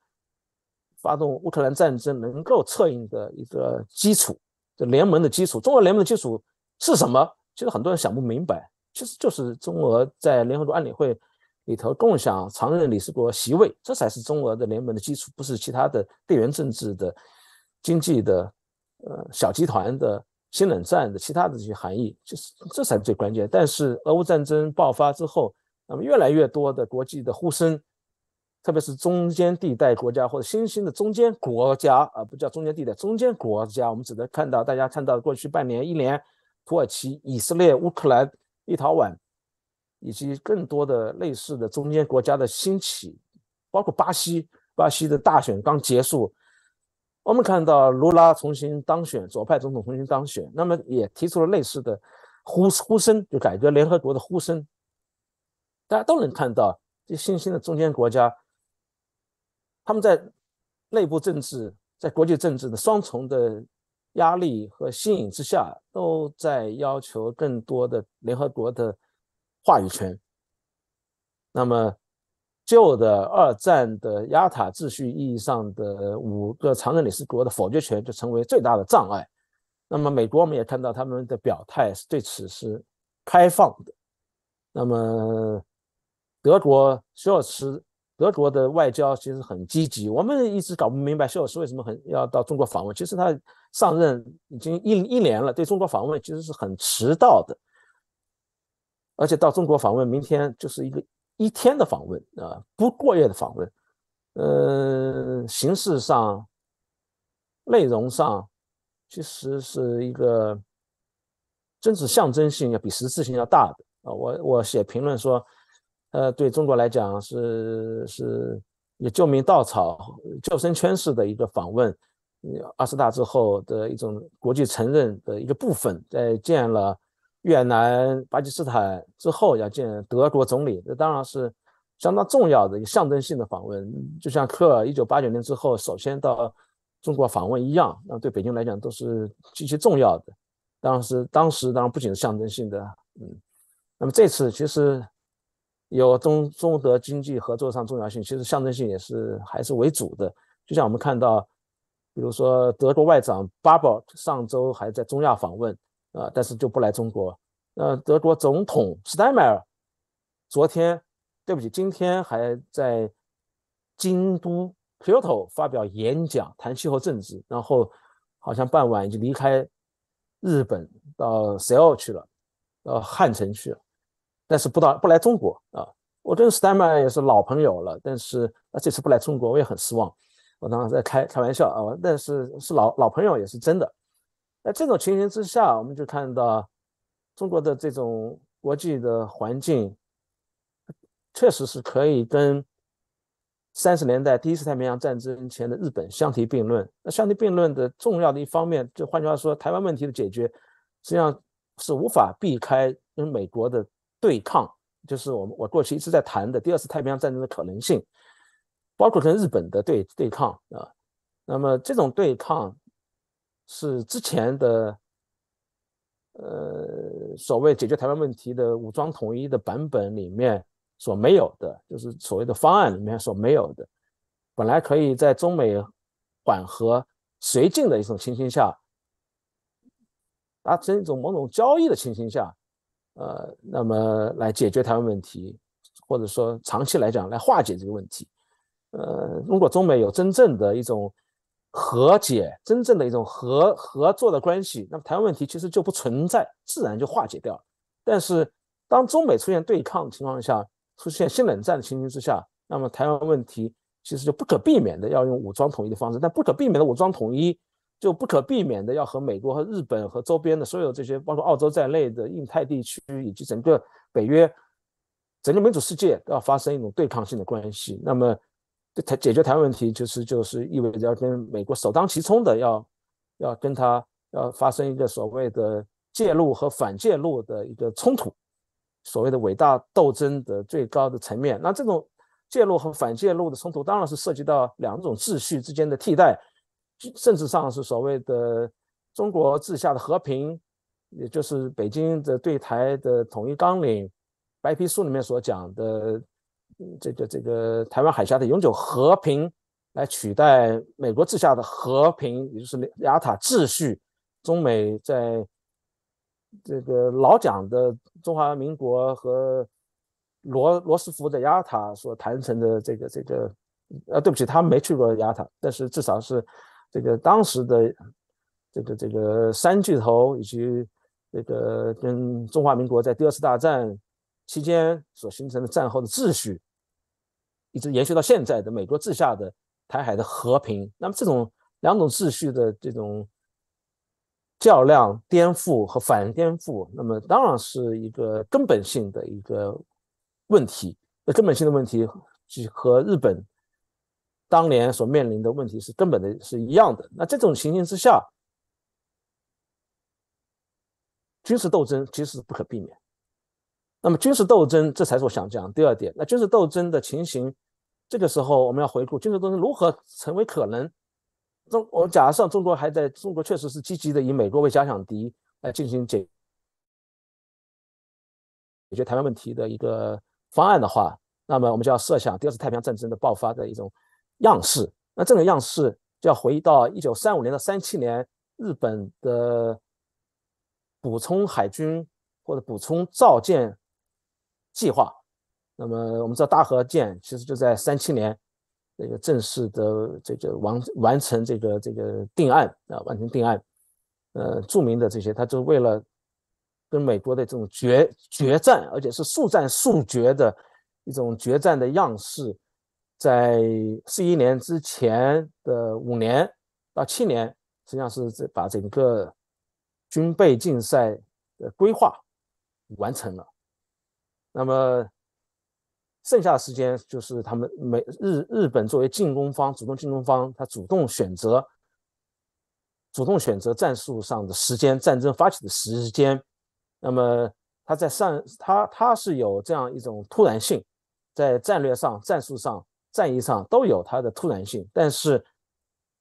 发动乌克兰战争能够策应的一个基础，这联盟的基础，中俄联盟的基础是什么？其实很多人想不明白，其实就是中俄在联合国安理会里头共享常任理事国席位，这才是中俄的联盟的基础，不是其他的地缘政治的、经济的、呃小集团的新冷战的其他的这些含义，就是这才是最关键。但是俄乌战争爆发之后，那么越来越多的国际的呼声，特别是中间地带国家或者新兴的中间国家啊，不叫中间地带，中间国家，我们只能看到大家看到过去半年一年，土耳其、以色列、乌克兰、立陶宛，以及更多的类似的中间国家的兴起，包括巴西，巴西的大选刚结束，我们看到卢拉重新当选，左派总统重新当选，那么也提出了类似的呼呼声，就改革联合国的呼声。大家都能看到，这新兴的中间国家，他们在内部政治、在国际政治的双重的压力和吸引之下，都在要求更多的联合国的话语权。那么，旧的二战的亚塔秩序意义上的五个常任理事国的否决权就成为最大的障碍。那么，美国我们也看到他们的表态是对此是开放的。那么，德国肖尔茨，德国的外交其实很积极。我们一直搞不明白肖尔斯为什么很要到中国访问。其实他上任已经一一年了，对中国访问其实是很迟到的。而且到中国访问，明天就是一个一天的访问啊，不过夜的访问。嗯，形式上、内容上，其实是一个真是象征性要比实质性要大的啊。我我写评论说。呃，对中国来讲是是也救命稻草、救生圈式的一个访问。嗯二十大之后的一种国际承认的一个部分，在见了越南、巴基斯坦之后，要见德国总理，这当然是相当重要的一个象征性的访问。就像科尔一九八九年之后首先到中国访问一样，那对北京来讲都是极其重要的。当时当时当然不仅是象征性的，嗯，那么这次其实。有中中德经济合作上重要性，其实象征性也是还是为主的。就像我们看到，比如说德国外长巴宝上周还在中亚访问，啊，但是就不来中国。呃，德国总统施泰迈尔昨天，对不起，今天还在京都 Kyoto 发表演讲，谈气候政治，然后好像傍晚已经离开日本到 Seoul 去了，到汉城去了。但是不到不来中国啊！我跟 s t a m e 也是老朋友了，但是啊这次不来中国，我也很失望。我当时在开开玩笑啊，但是是老老朋友也是真的。在这种情形之下，我们就看到中国的这种国际的环境，确实是可以跟三十年代第一次太平洋战争前的日本相提并论。那相提并论的重要的一方面，就换句话说，台湾问题的解决实际上是无法避开跟美国的对抗，就是我们我过去一直在谈的第二次太平洋战争的可能性，包括跟日本的对对抗啊。那么这种对抗。是之前的，呃，所谓解决台湾问题的武装统一的版本里面所没有的，就是所谓的方案里面所没有的。本来可以在中美缓和绥靖的一种情形下，达成一种某种交易的情形下，呃，那么来解决台湾问题，或者说长期来讲来化解这个问题。呃，如果中美有真正的一种。和解真正的一种合合作的关系，那么台湾问题其实就不存在，自然就化解掉了。但是当中美出现对抗的情况下，出现新冷战的情形之下，那么台湾问题其实就不可避免的要用武装统一的方式。但不可避免的武装统一，就不可避免的要和美国和日本和周边的所有这些，包括澳洲在内的印太地区以及整个北约、整个民主世界都要发生一种对抗性的关系。那么。台解决台湾问题，就是就是意味着要跟美国首当其冲的，要要跟他要发生一个所谓的介入和反介入的一个冲突，所谓的伟大斗争的最高的层面。那这种介入和反介入的冲突，当然是涉及到两种秩序之间的替代，甚至上是所谓的中国治下的和平，也就是北京的对台的统一纲领，白皮书里面所讲的。这个这个台湾海峡的永久和平，来取代美国治下的和平，也就是雅塔秩序。中美在这个老蒋的中华民国和罗罗斯福的雅塔所谈成的这个这个，呃，对不起，他没去过雅塔，但是至少是这个当时的这个这个三巨头以及这个跟中华民国在第二次大战期间所形成的战后的秩序。一直延续到现在的美国治下的台海的和平，那么这种两种秩序的这种较量、颠覆和反颠覆，那么当然是一个根本性的一个问题。那根本性的问题就，和日本当年所面临的问题是根本的是一样的。那这种情形之下，军事斗争其实是不可避免。那么军事斗争，这才是我想讲第二点。那军事斗争的情形，这个时候我们要回顾军事斗争如何成为可能。中，我假设中国还在中国确实是积极的以美国为假想敌来进行解解决台湾问题的一个方案的话，那么我们就要设想第二次太平洋战争的爆发的一种样式。那这种样式就要回到一九三五年到三七年日本的补充海军或者补充造舰。计划，那么我们知道大和舰其实就在三七年，这个正式的这个完完成这个这个定案啊，完成定案，呃，著名的这些，他就为了跟美国的这种决决战，而且是速战速决的一种决战的样式，在四一年之前的五年到七年，实际上是把整个军备竞赛的规划完成了。那么，剩下的时间就是他们美日日本作为进攻方，主动进攻方，他主动选择，主动选择战术上的时间，战争发起的时间。那么他在上，他他是有这样一种突然性，在战略上、战术上、战役上都有它的突然性。但是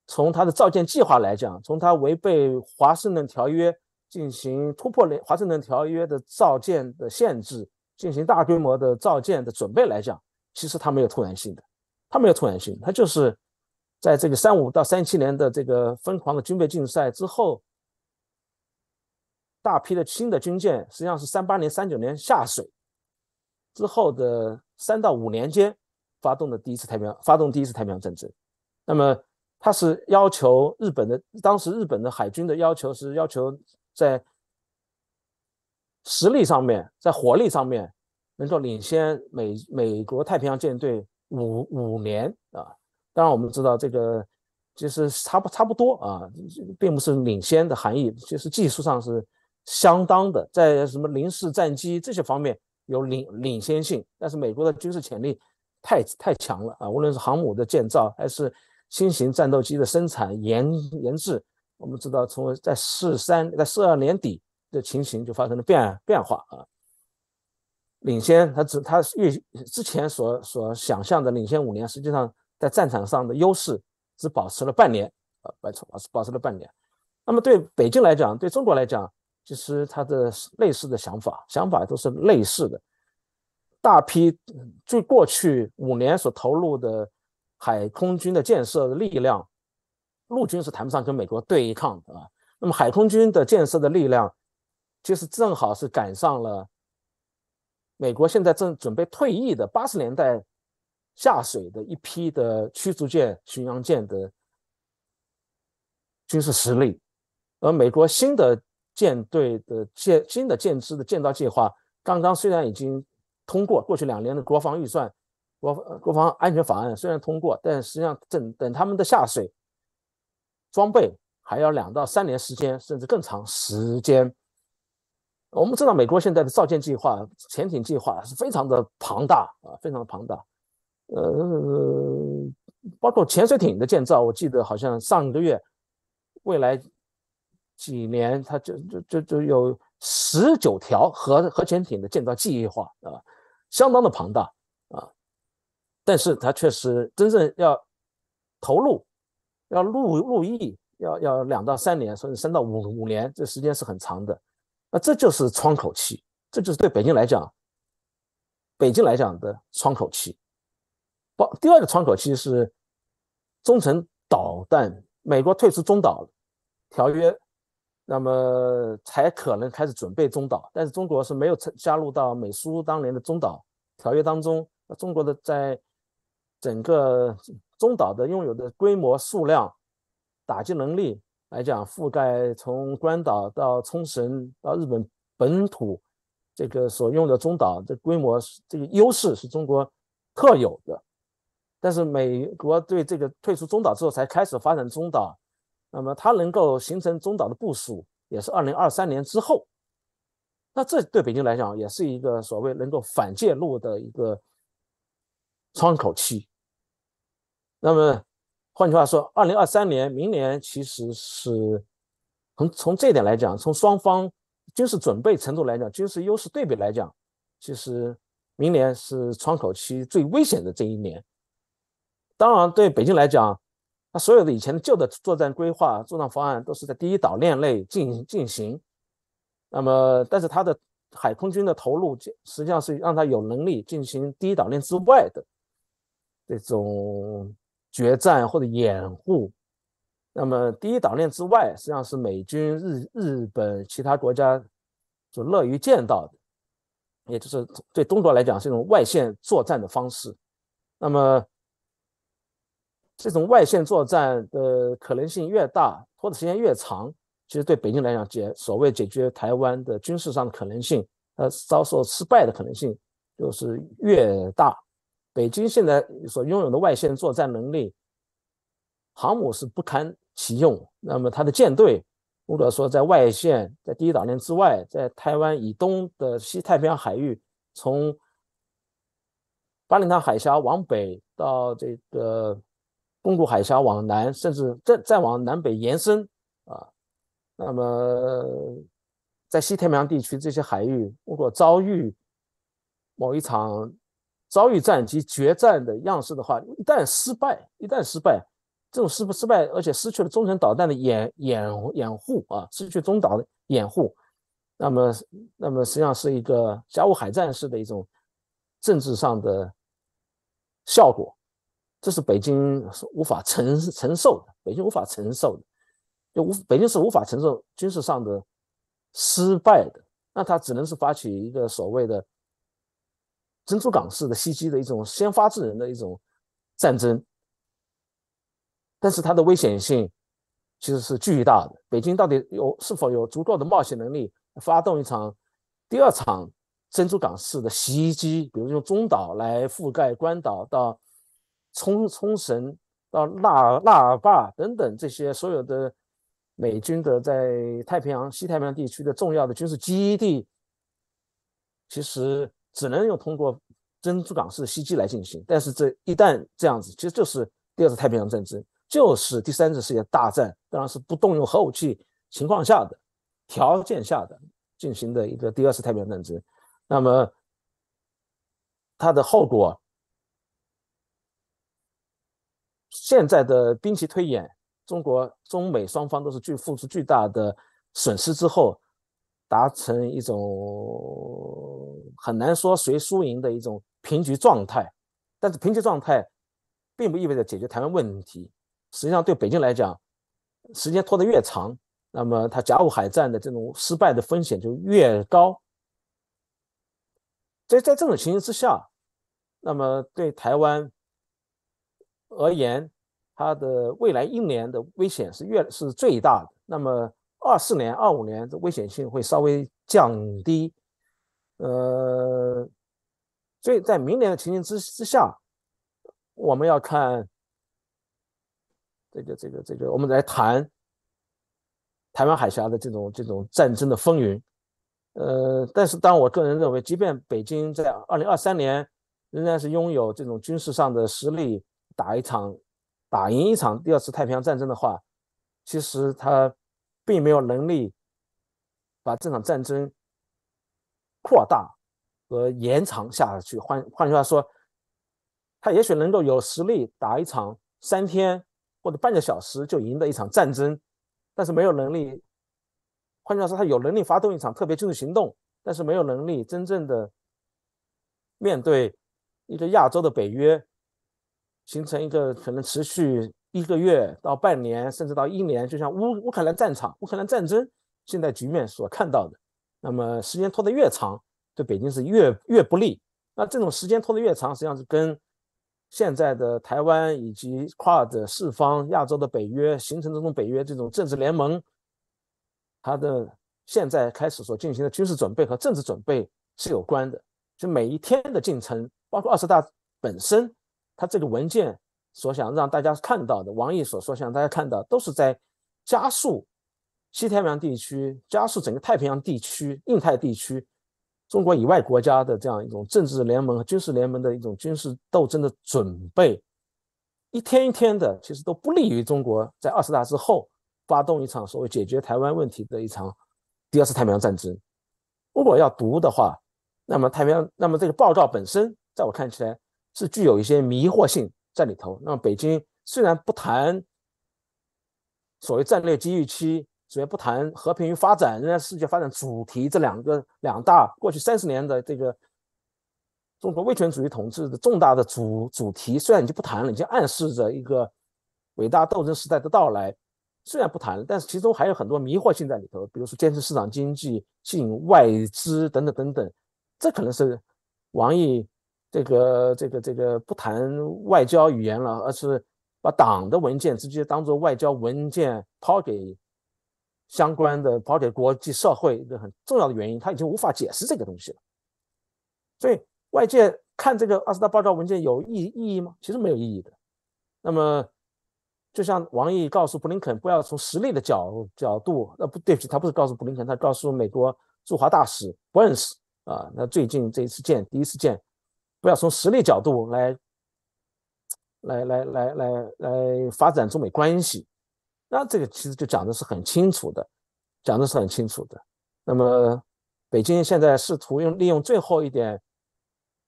从他的造舰计划来讲，从他违背华盛顿条约进行突破华盛顿条约的造舰的限制。进行大规模的造舰的准备来讲，其实它没有突然性的，它没有突然性，它就是在这个三五到三七年的这个疯狂的军备竞赛之后，大批的新的军舰实际上是三八年、三九年下水之后的三到五年间发动的第一次太平洋发动第一次太平洋战争。那么它是要求日本的当时日本的海军的要求是要求在。实力上面，在火力上面能够领先美美国太平洋舰队五五年啊！当然，我们知道这个就是差不差不多啊，并不是领先的含义，就是技术上是相当的，在什么零式战机这些方面有领领先性，但是美国的军事潜力太太强了啊，无论是航母的建造还是新型战斗机的生产研研制，我们知道从在四三在四二年底的情形就发生了变变化啊，领先他只他预之前所所想象的领先五年，实际上在战场上的优势。只保持了半年，啊，保持保持保持了半年。那么对北京来讲，对中国来讲，其实它的类似的想法，想法都是类似的。大批就过去五年所投入的海空军的建设的力量，陆军是谈不上跟美国对抗的啊。那么海空军的建设的力量，其实正好是赶上了美国现在正准备退役的八十年代。下水的一批的驱逐舰、巡洋舰的军事实力，而美国新的舰队的建新的舰只的建造计划，刚刚虽然已经通过，过去两年的国防预算、国国防安全法案虽然通过，但实际上等等他们的下水装备还要两到三年时间，甚至更长时间。我们知道，美国现在的造舰计划、潜艇计划是非常的庞大啊，非常的庞大。呃，包括潜水艇的建造，我记得好像上个月，未来几年，它就就就就有十九条核核潜艇的建造计划啊，相当的庞大啊。但是它确实真正要投入，要入入役，要要两到三年，甚至三到五五年，这时间是很长的。那这就是窗口期，这就是对北京来讲，北京来讲的窗口期。第二个窗口期是中程导弹，美国退出中导条约，那么才可能开始准备中导，但是中国是没有加入到美苏当年的中导条约当中。那中国的在整个中导的拥有的规模、数量、打击能力来讲，覆盖从关岛到冲绳到日本本土，这个所用的中岛的规模，这个优势是中国特有的。但是美国对这个退出中岛之后才开始发展中岛，那么它能够形成中岛的部署也是二零二三年之后，那这对北京来讲也是一个所谓能够反介入的一个窗口期。那么换句话说，二零二三年明年其实是从从这点来讲，从双方军事准备程度来讲，军事优势对比来讲，其实明年是窗口期最危险的这一年。当然，对北京来讲，他所有的以前的旧的作战规划、作战方案都是在第一岛链内进进行。那么，但是他的海空军的投入，实际上是让他有能力进行第一岛链之外的这种决战或者掩护。那么，第一岛链之外，实际上是美军、日日本其他国家所乐于见到的，也就是对中国来讲是一种外线作战的方式。那么，这种外线作战的可能性越大，拖的时间越长，其实对北京来讲，解所谓解决台湾的军事上的可能性，呃，遭受失败的可能性就是越大。北京现在所拥有的外线作战能力，航母是不堪其用。那么它的舰队，如果说在外线，在第一岛链之外，在台湾以东的西太平洋海域，从巴林塔海峡往北到这个。公主海峡往南，甚至再再往南北延伸啊，那么在西太平洋地区这些海域，如果遭遇某一场遭遇战及决战的样式的话，一旦失败，一旦失败，这种失不失败，而且失去了中程导弹的掩掩掩护啊，失去中导的掩护，那么那么实际上是一个甲午海战式的一种政治上的效果。这是北京是无法承承受的，北京无法承受的，就无北京是无法承受军事上的失败的，那他只能是发起一个所谓的珍珠港式的袭击的一种先发制人的一种战争，但是它的危险性其实是巨大的。北京到底有是否有足够的冒险能力发动一场第二场珍珠港式的袭击，比如用中岛来覆盖关岛到。冲冲绳到到腊尔坝等等这些所有的美军的在太平洋、西太平洋地区的重要的军事基地，其实只能用通过珍珠港式袭击来进行。但是这一旦这样子，其实就是第二次太平洋战争，就是第三次世界大战，当然是不动用核武器情况下的条件下的进行的一个第二次太平洋战争。那么它的后果。现在的兵棋推演，中国中美双方都是巨付出巨大的损失之后，达成一种很难说谁输赢的一种平局状态。但是平局状态并不意味着解决台湾问题。实际上，对北京来讲，时间拖得越长，那么它甲午海战的这种失败的风险就越高。所以在这种情形之下，那么对台湾。而言，它的未来一年的危险是越是最大的。那么二四年、二五年的危险性会稍微降低。呃，所以在明年的情形之之下，我们要看这个、这个、这个，我们来谈台湾海峡的这种这种战争的风云。呃，但是当我个人认为，即便北京在二零二三年仍然是拥有这种军事上的实力。打一场，打赢一场第二次太平洋战争的话，其实他并没有能力把这场战争扩大和延长下去。换换句话说，他也许能够有实力打一场三天或者半个小时就赢得一场战争，但是没有能力。换句话说，他有能力发动一场特别军事行动，但是没有能力真正的面对一个亚洲的北约。形成一个可能持续一个月到半年，甚至到一年，就像乌乌克兰战场、乌克兰战争现在局面所看到的。那么时间拖得越长，对北京是越越不利。那这种时间拖得越长，实际上是跟现在的台湾以及跨的四方、亚洲的北约形成这种北约这种政治联盟，它的现在开始所进行的军事准备和政治准备是有关的。就每一天的进程，包括二十大本身。他这个文件所想让大家看到的，王毅所说想大家看到，都是在加速西太平洋地区、加速整个太平洋地区、印太地区、中国以外国家的这样一种政治联盟和军事联盟的一种军事斗争的准备，一天一天的，其实都不利于中国在二十大之后发动一场所谓解决台湾问题的一场第二次太平洋战争。如果要读的话，那么太平洋，那么这个报告本身，在我看起来。是具有一些迷惑性在里头。那么北京虽然不谈所谓战略机遇期，虽然不谈和平与发展，仍然世界发展主题这两个两大过去三十年的这个中国威权主义统治的重大的主主题，虽然已经不谈了，已经暗示着一个伟大斗争时代的到来。虽然不谈了，但是其中还有很多迷惑性在里头，比如说坚持市场经济、吸引外资等等等等，这可能是王毅。这个这个这个不谈外交语言了，而是把党的文件直接当做外交文件抛给相关的、抛给国际社会一个很重要的原因，他已经无法解释这个东西了。所以外界看这个二十大报告文件有意意义吗？其实没有意义的。那么，就像王毅告诉布林肯，不要从实力的角角度，呃，不对不起，他不是告诉布林肯，他告诉美国驻华大使 Burns 啊，那最近这一次见，第一次见。不要从实力角度来，来来来来来发展中美关系，那这个其实就讲的是很清楚的，讲的是很清楚的。那么，北京现在试图用利用最后一点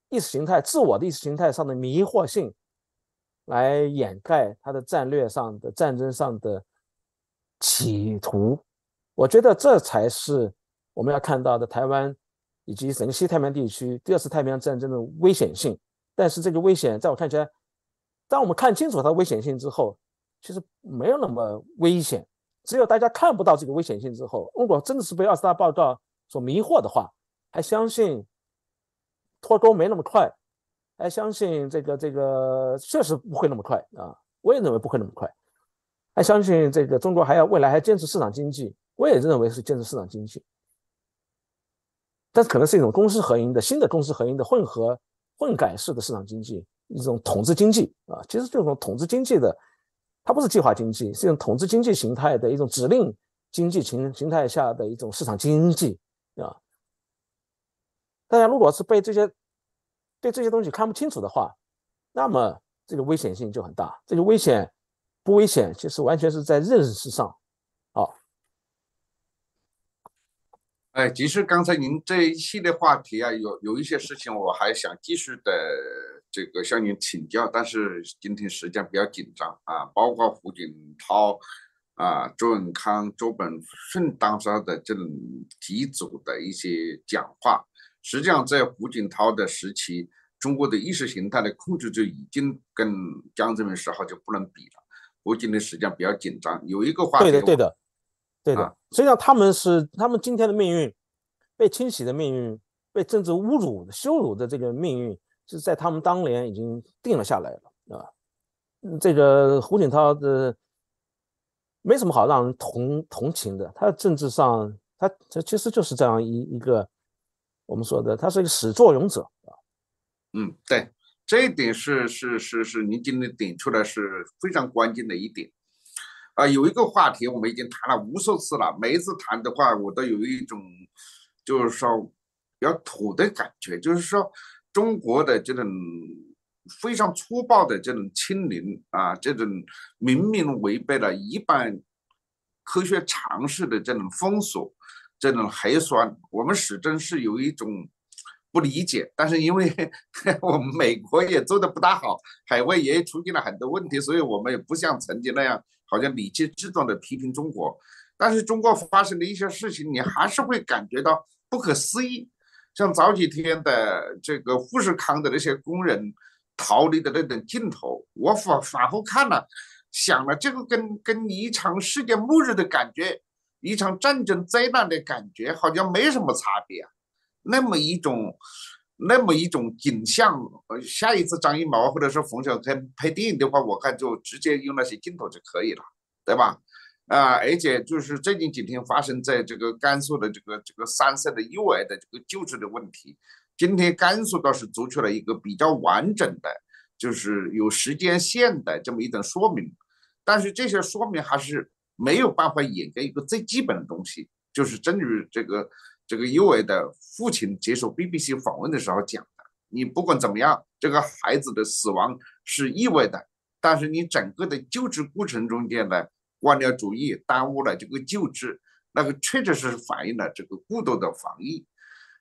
意识形态、自我的意识形态上的迷惑性，来掩盖它的战略上的战争上的企图。我觉得这才是我们要看到的台湾。以及整个西太平洋地区第二次太平洋战争的危险性，但是这个危险在我看起来，当我们看清楚它的危险性之后，其实没有那么危险。只有大家看不到这个危险性之后，如果真的是被二十大报告所迷惑的话，还相信脱钩没那么快，还相信这个这个确实不会那么快啊！我也认为不会那么快，还相信这个中国还要未来还坚持市场经济，我也认为是坚持市场经济。但是可能是一种公私合营的新的公私合营的混合混改式的市场经济，一种统治经济啊，其实这种统治经济的它不是计划经济，是一种统治经济形态的一种指令经济形形态下的一种市场经济啊。大家如果是被这些对这些东西看不清楚的话，那么这个危险性就很大。这个危险不危险，其实完全是在认识上。好，哎，其实刚才您这一系列话题啊，有有一些事情我还想继续的这个向您请教，但是今天时间比较紧张啊，包括胡锦涛啊、周永康、周本顺当时的这种几组的一些讲话。实际上，在胡锦涛的时期，中国的意识形态的控制就已经跟江泽民时候就不能比了。我今天时间比较紧张，有一个话题，对的，对的，对的。实际上，他们是他们今天的命运，被清洗的命运，被政治侮辱、羞辱的这个命运，是在他们当年已经定了下来了啊。这个胡锦涛的没什么好让人同同情的，他政治上，他他其实就是这样一一个。我们说的，他是一个始作俑者啊。嗯，对，这一点是是是是，您今天点出来是非常关键的一点啊。有一个话题我们已经谈了无数次了，每一次谈的话，我都有一种就是说比较土的感觉，就是说中国的这种非常粗暴的这种清零啊，这种明明违背了一般科学常识的这种封锁。这种核酸，我们始终是有一种不理解，但是因为 我们美国也做的不大好，海外也出现了很多问题，所以我们也不像曾经那样，好像理直气壮的批评中国。但是中国发生的一些事情，你还是会感觉到不可思议。像早几天的这个富士康的那些工人逃离的那种镜头，我反反复看了，想了，这个跟跟一场世界末日的感觉。一场战争灾难的感觉好像没什么差别啊，那么一种，那么一种景象。呃，下一次张艺谋或者是冯小刚拍电影的话，我看就直接用那些镜头就可以了，对吧？啊，而且就是最近几天发生在这个甘肃的这个这个三岁的幼儿的这个救治的问题，今天甘肃倒是做出了一个比较完整的，就是有时间线的这么一种说明，但是这些说明还是。没有办法掩盖一个最基本的东西，就是正如这个这个幼儿的父亲接受 BBC 访问的时候讲的：，你不管怎么样，这个孩子的死亡是意外的，但是你整个的救治过程中间呢，官僚主义耽误了这个救治，那个确确实是反映了这个过度的防疫。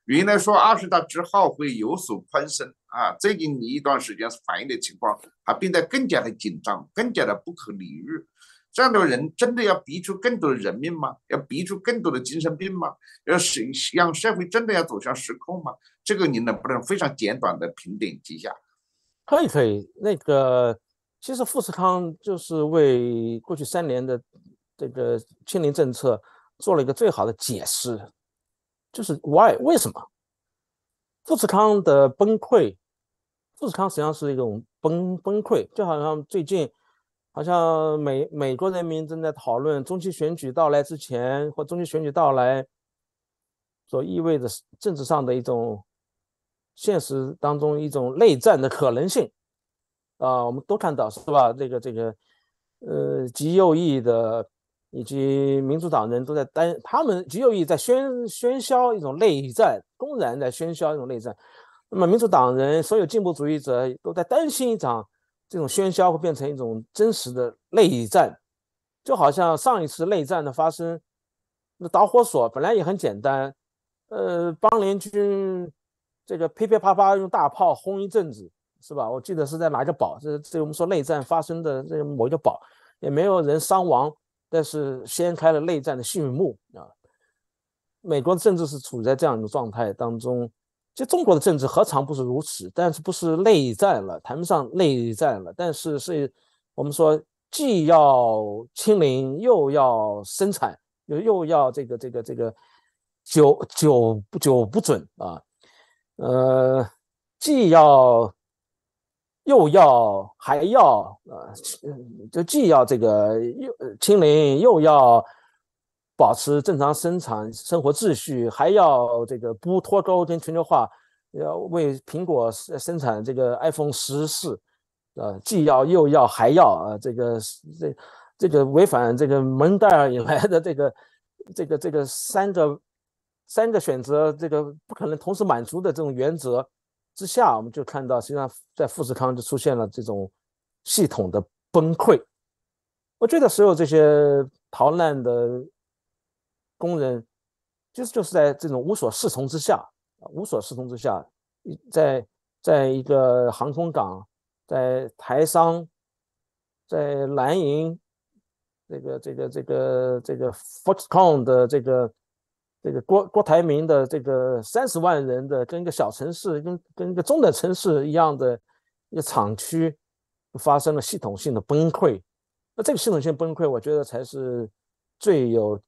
原来说二十大之后会有所宽松啊，最近一段时间反映的情况还变得更加的紧张，更加的不可理喻。这样的人真的要逼出更多的人命吗？要逼出更多的精神病吗？要使让社会真的要走向失控吗？这个您能不能非常简短的评点几下？可以可以，那个其实富士康就是为过去三年的这个清零政策做了一个最好的解释，就是 why 为什么富士康的崩溃？富士康实际上是一种崩崩溃，就好像最近。好像美美国人民正在讨论中期选举到来之前或中期选举到来所意味着政治上的一种现实当中一种内战的可能性啊，我们都看到是吧？这个这个呃极右翼的以及民主党人都在担，他们极右翼在喧喧嚣一种内战，公然在喧嚣一种内战。那么民主党人所有进步主义者都在担心一场。这种喧嚣会变成一种真实的内战，就好像上一次内战的发生，那导火索本来也很简单，呃，邦联军这个噼噼啪啪用大炮轰一阵子，是吧？我记得是在哪个堡，这这我们说内战发生的这某一个堡，也没有人伤亡，但是掀开了内战的序幕啊。美国的政治是处在这样一种状态当中。其实中国的政治何尝不是如此？但是不是内战了，谈不上内战了。但是是，我们说既要清零，又要生产，又又要这个这个这个久久不久不准啊，呃，既要又要还要啊，就既要这个又清零，又要。保持正常生产生活秩序，还要这个不脱钩跟全球化，要为苹果生产这个 iPhone 十四，呃，既要又要还要啊，这个这这个违反这个蒙代尔以来的这个这个这个三个三个选择，这个不可能同时满足的这种原则之下，我们就看到实际上在富士康就出现了这种系统的崩溃。我觉得所有这些逃难的工人，就是就是在这种无所适从之下，无所适从之下，在在一个航空港，在台商，在蓝营，这个这个这个这个 Foxconn 的这个这个郭郭台铭的这个三十万人的，跟一个小城市，跟跟一个中等城市一样的一个厂区，发生了系统性的崩溃。那这个系统性崩溃，我觉得才是最有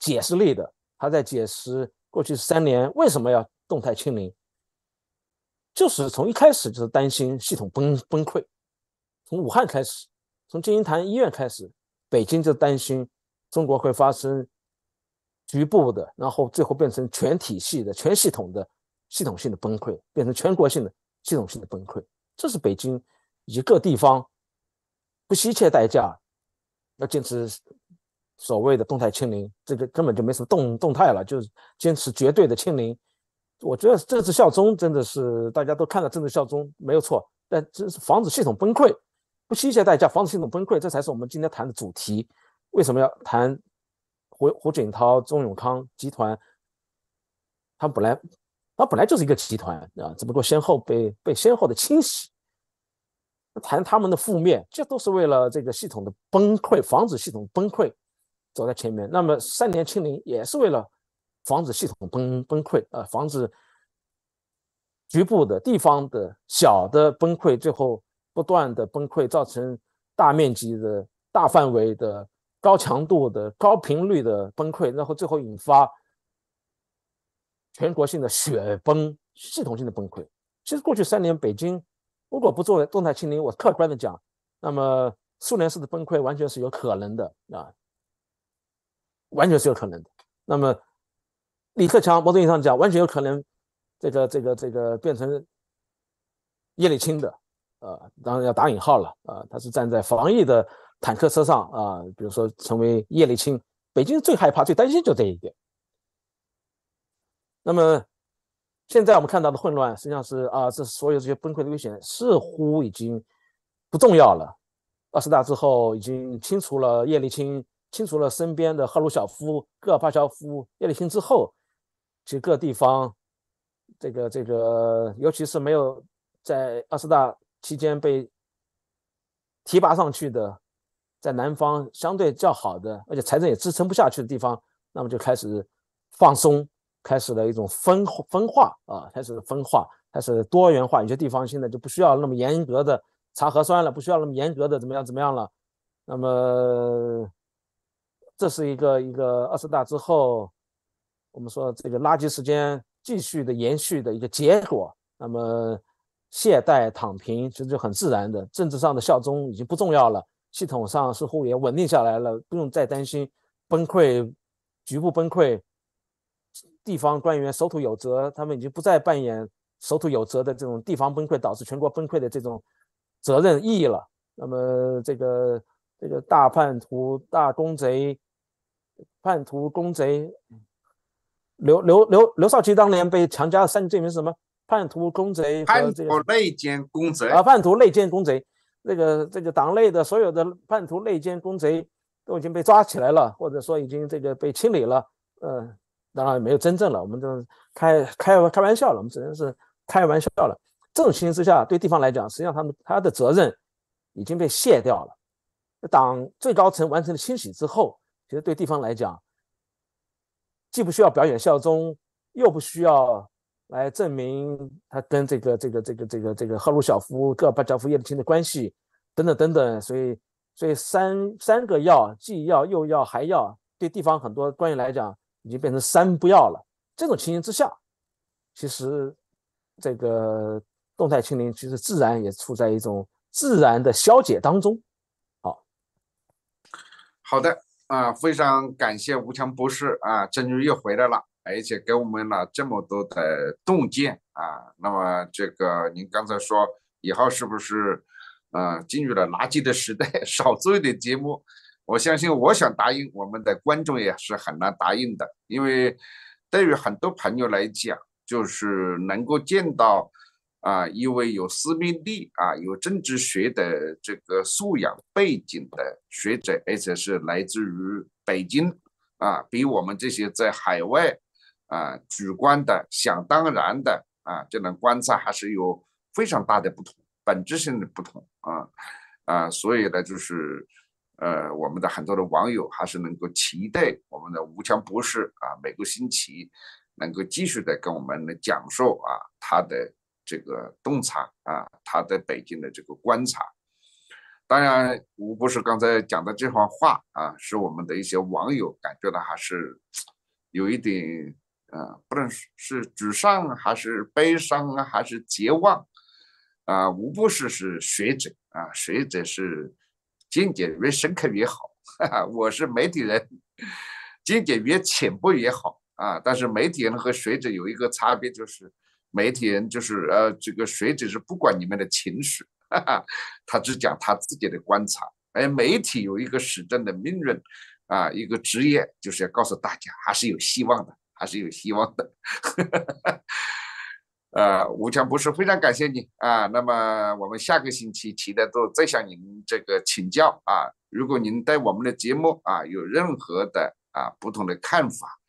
解释力的。他在解释过去三年为什么要动态清零，就是从一开始就是担心系统崩崩溃。从武汉开始，从金银潭医院开始，北京就担心中国会发生局部的，然后最后变成全体系的、全系统的系统性的崩溃，变成全国性的系统性的崩溃。这是北京一个地方。不惜一切代价要坚持所谓的动态清零，这个根本就没什么动动态了，就是坚持绝对的清零。我觉得政治效忠真的是大家都看到政治效忠没有错，但这是防止系统崩溃，不惜一切代价防止系统崩溃，这才是我们今天谈的主题。为什么要谈胡胡锦涛、钟永康集团？他本来他本来就是一个集团啊，只不过先后被被先后的清洗。谈他们的负面，这都是为了这个系统的崩溃，防止系统崩溃，走在前面。那么三年清零也是为了防止系统崩崩溃啊，防止局部的地方的小的崩溃，最后不断的崩溃，造成大面积的大范围的高强度的高频率的崩溃，然后最后引发全国性的雪崩，系统性的崩溃。其实过去三年北京。如果不做动态清零，我客观的讲，那么苏联式的崩溃完全是有可能的啊，完全是有可能的。那么李克强某种意义上讲，完全有可能这个这个这个变成叶利钦的，呃，当然要打引号了啊，他是站在防疫的坦克车上啊，比如说成为叶利钦，北京最害怕、最担心就这一点。那么。现在我们看到的混乱，实际上是啊，这所有这些崩溃的危险似乎已经不重要了。二十大之后，已经清除了叶利钦，清除了身边的赫鲁晓夫、戈尔巴乔夫、叶利钦之后，其实各地方这个这个，尤其是没有在二十大期间被提拔上去的，在南方相对较好的，而且财政也支撑不下去的地方，那么就开始放松。开始了一种分分化啊，开始分化，开始多元化。有些地方现在就不需要那么严格的查核酸了，不需要那么严格的怎么样怎么样了。那么这是一个一个二十大之后，我们说这个垃圾时间继续的延续的一个结果。那么懈怠躺平其实就很自然的，政治上的效忠已经不重要了，系统上似乎也稳定下来了，不用再担心崩溃，局部崩溃。地方官员守土有责，他们已经不再扮演守土有责的这种地方崩溃导致全国崩溃的这种责任意义了。那么，这个这个大叛徒、大公贼、叛徒、公贼，刘刘刘刘少奇当年被强加的三罪名是什么？叛徒、公贼和这个内奸、公贼啊，叛徒、内奸、公贼。这个这个党内的所有的叛徒、内奸、公贼都已经被抓起来了，或者说已经这个被清理了。呃。当然没有真正了，我们就开开开玩笑了，我们只能是开玩笑了。这种情形之下，对地方来讲，实际上他们他的责任已经被卸掉了。党最高层完成了清洗之后，其实对地方来讲，既不需要表演效忠，又不需要来证明他跟这个这个这个这个这个赫鲁晓夫、戈尔巴乔夫、叶利钦的关系等等等等。所以，所以三三个要，既要又要还要，对地方很多官员来讲。已经变成三不要了。这种情形之下，其实这个动态清零其实自然也处在一种自然的消解当中。好，好的啊，非常感谢吴强博士啊，终于又回来了，而且给我们了这么多的洞见啊。那么这个您刚才说以后是不是啊，进入了垃圾的时代，少做一点节目。我相信，我想答应我们的观众也是很难答应的，因为对于很多朋友来讲，就是能够见到啊一位有生命力啊、有政治学的这个素养背景的学者，而且是来自于北京啊，比我们这些在海外啊主观的、想当然的啊这种观察还是有非常大的不同，本质性的不同啊啊，所以呢，就是。呃，我们的很多的网友还是能够期待我们的吴强博士啊，每个星期能够继续的跟我们来讲述啊他的这个洞察啊，他在北京的这个观察。当然，吴博士刚才讲的这番话啊，是我们的一些网友感觉到还是有一点呃，不能是沮丧还是悲伤啊，还是绝望啊。吴博士是学者啊，学者是。见解越深刻越好，哈哈我是媒体人，见解越浅薄越好啊。但是媒体人和学者有一个差别，就是媒体人就是呃，这个学者是不管你们的情绪，哈哈他只讲他自己的观察。而媒体有一个始终的命运啊，一个职业就是要告诉大家还是有希望的，还是有希望的。呃，吴强博士非常感谢你啊。那么我们下个星期期待都再向您这个请教啊。如果您对我们的节目啊有任何的啊不同的看法，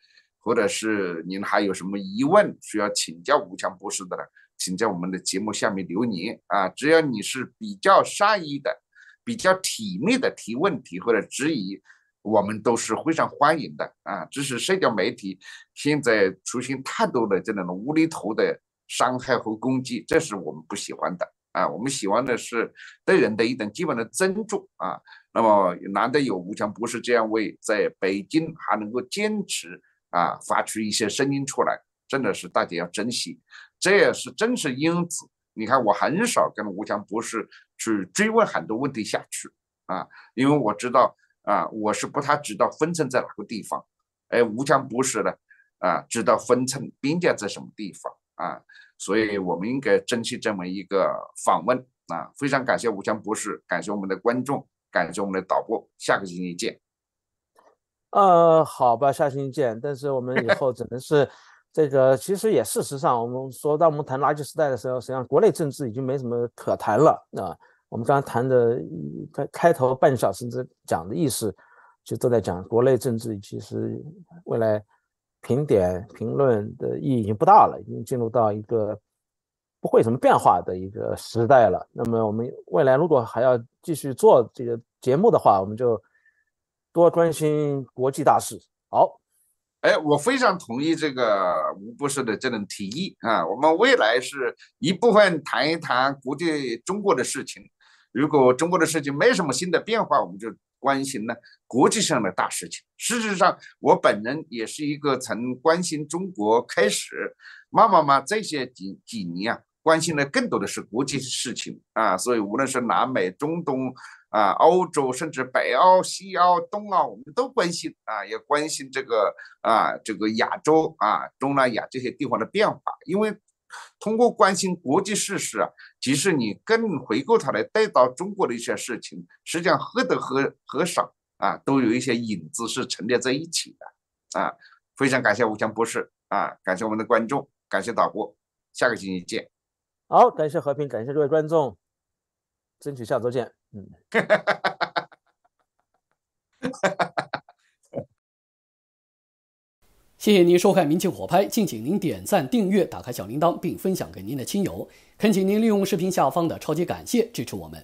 或者是您还有什么疑问需要请教吴强博士的呢，请在我们的节目下面留言啊。只要你是比较善意的、比较体面的提问题或者质疑，我们都是非常欢迎的啊。只是社交媒体现在出现太多的这种无厘头的。伤害和攻击，这是我们不喜欢的啊！我们喜欢的是对人的一种基本的尊重啊。那么难得有吴强博士这样为在北京还能够坚持啊，发出一些声音出来，真的是大家要珍惜。这也是真是因此，你看我很少跟吴强博士去追问很多问题下去啊，因为我知道啊，我是不太知道分寸在哪个地方，而吴强博士呢啊，知道分寸边界在什么地方。啊，所以我们应该珍惜这么一个访问啊！非常感谢吴强博士，感谢我们的观众，感谢我们的导播，下个星期见。呃，好吧，下星期见。但是我们以 后只能是这个，其实也事实上，我们说当我们谈垃圾时代的时候，实际上国内政治已经没什么可谈了啊。我们刚刚谈的开开头半小时之讲的意思，就都在讲国内政治，其实未来。评点评论的意义已经不大了，已经进入到一个不会什么变化的一个时代了。那么我们未来如果还要继续做这个节目的话，我们就多关心国际大事。好，哎，我非常同意这个吴博士的这种提议啊。我们未来是一部分谈一谈国际中国的事情，如果中国的事情没什么新的变化，我们就。关心呢国际上的大事情。事实上，我本人也是一个从关心中国开始，慢慢慢这些几几年啊，关心的更多的是国际事情啊。所以，无论是南美、中东啊、欧洲，甚至北欧、西欧、东欧，我们都关心啊，也关心这个啊，这个亚洲啊、东南亚这些地方的变化，因为。通过关心国际事实啊，即使你更回过头来带到中国的一些事情，实际上或多或少啊，都有一些影子是陈列在一起的啊。非常感谢吴强博士啊，感谢我们的观众，感谢导播，下个星期见。好，感谢和平，感谢各位观众，争取下周见。嗯。谢谢您收看《明镜火拍》，敬请您点赞、订阅、打开小铃铛，并分享给您的亲友。恳请您利用视频下方的超级感谢支持我们。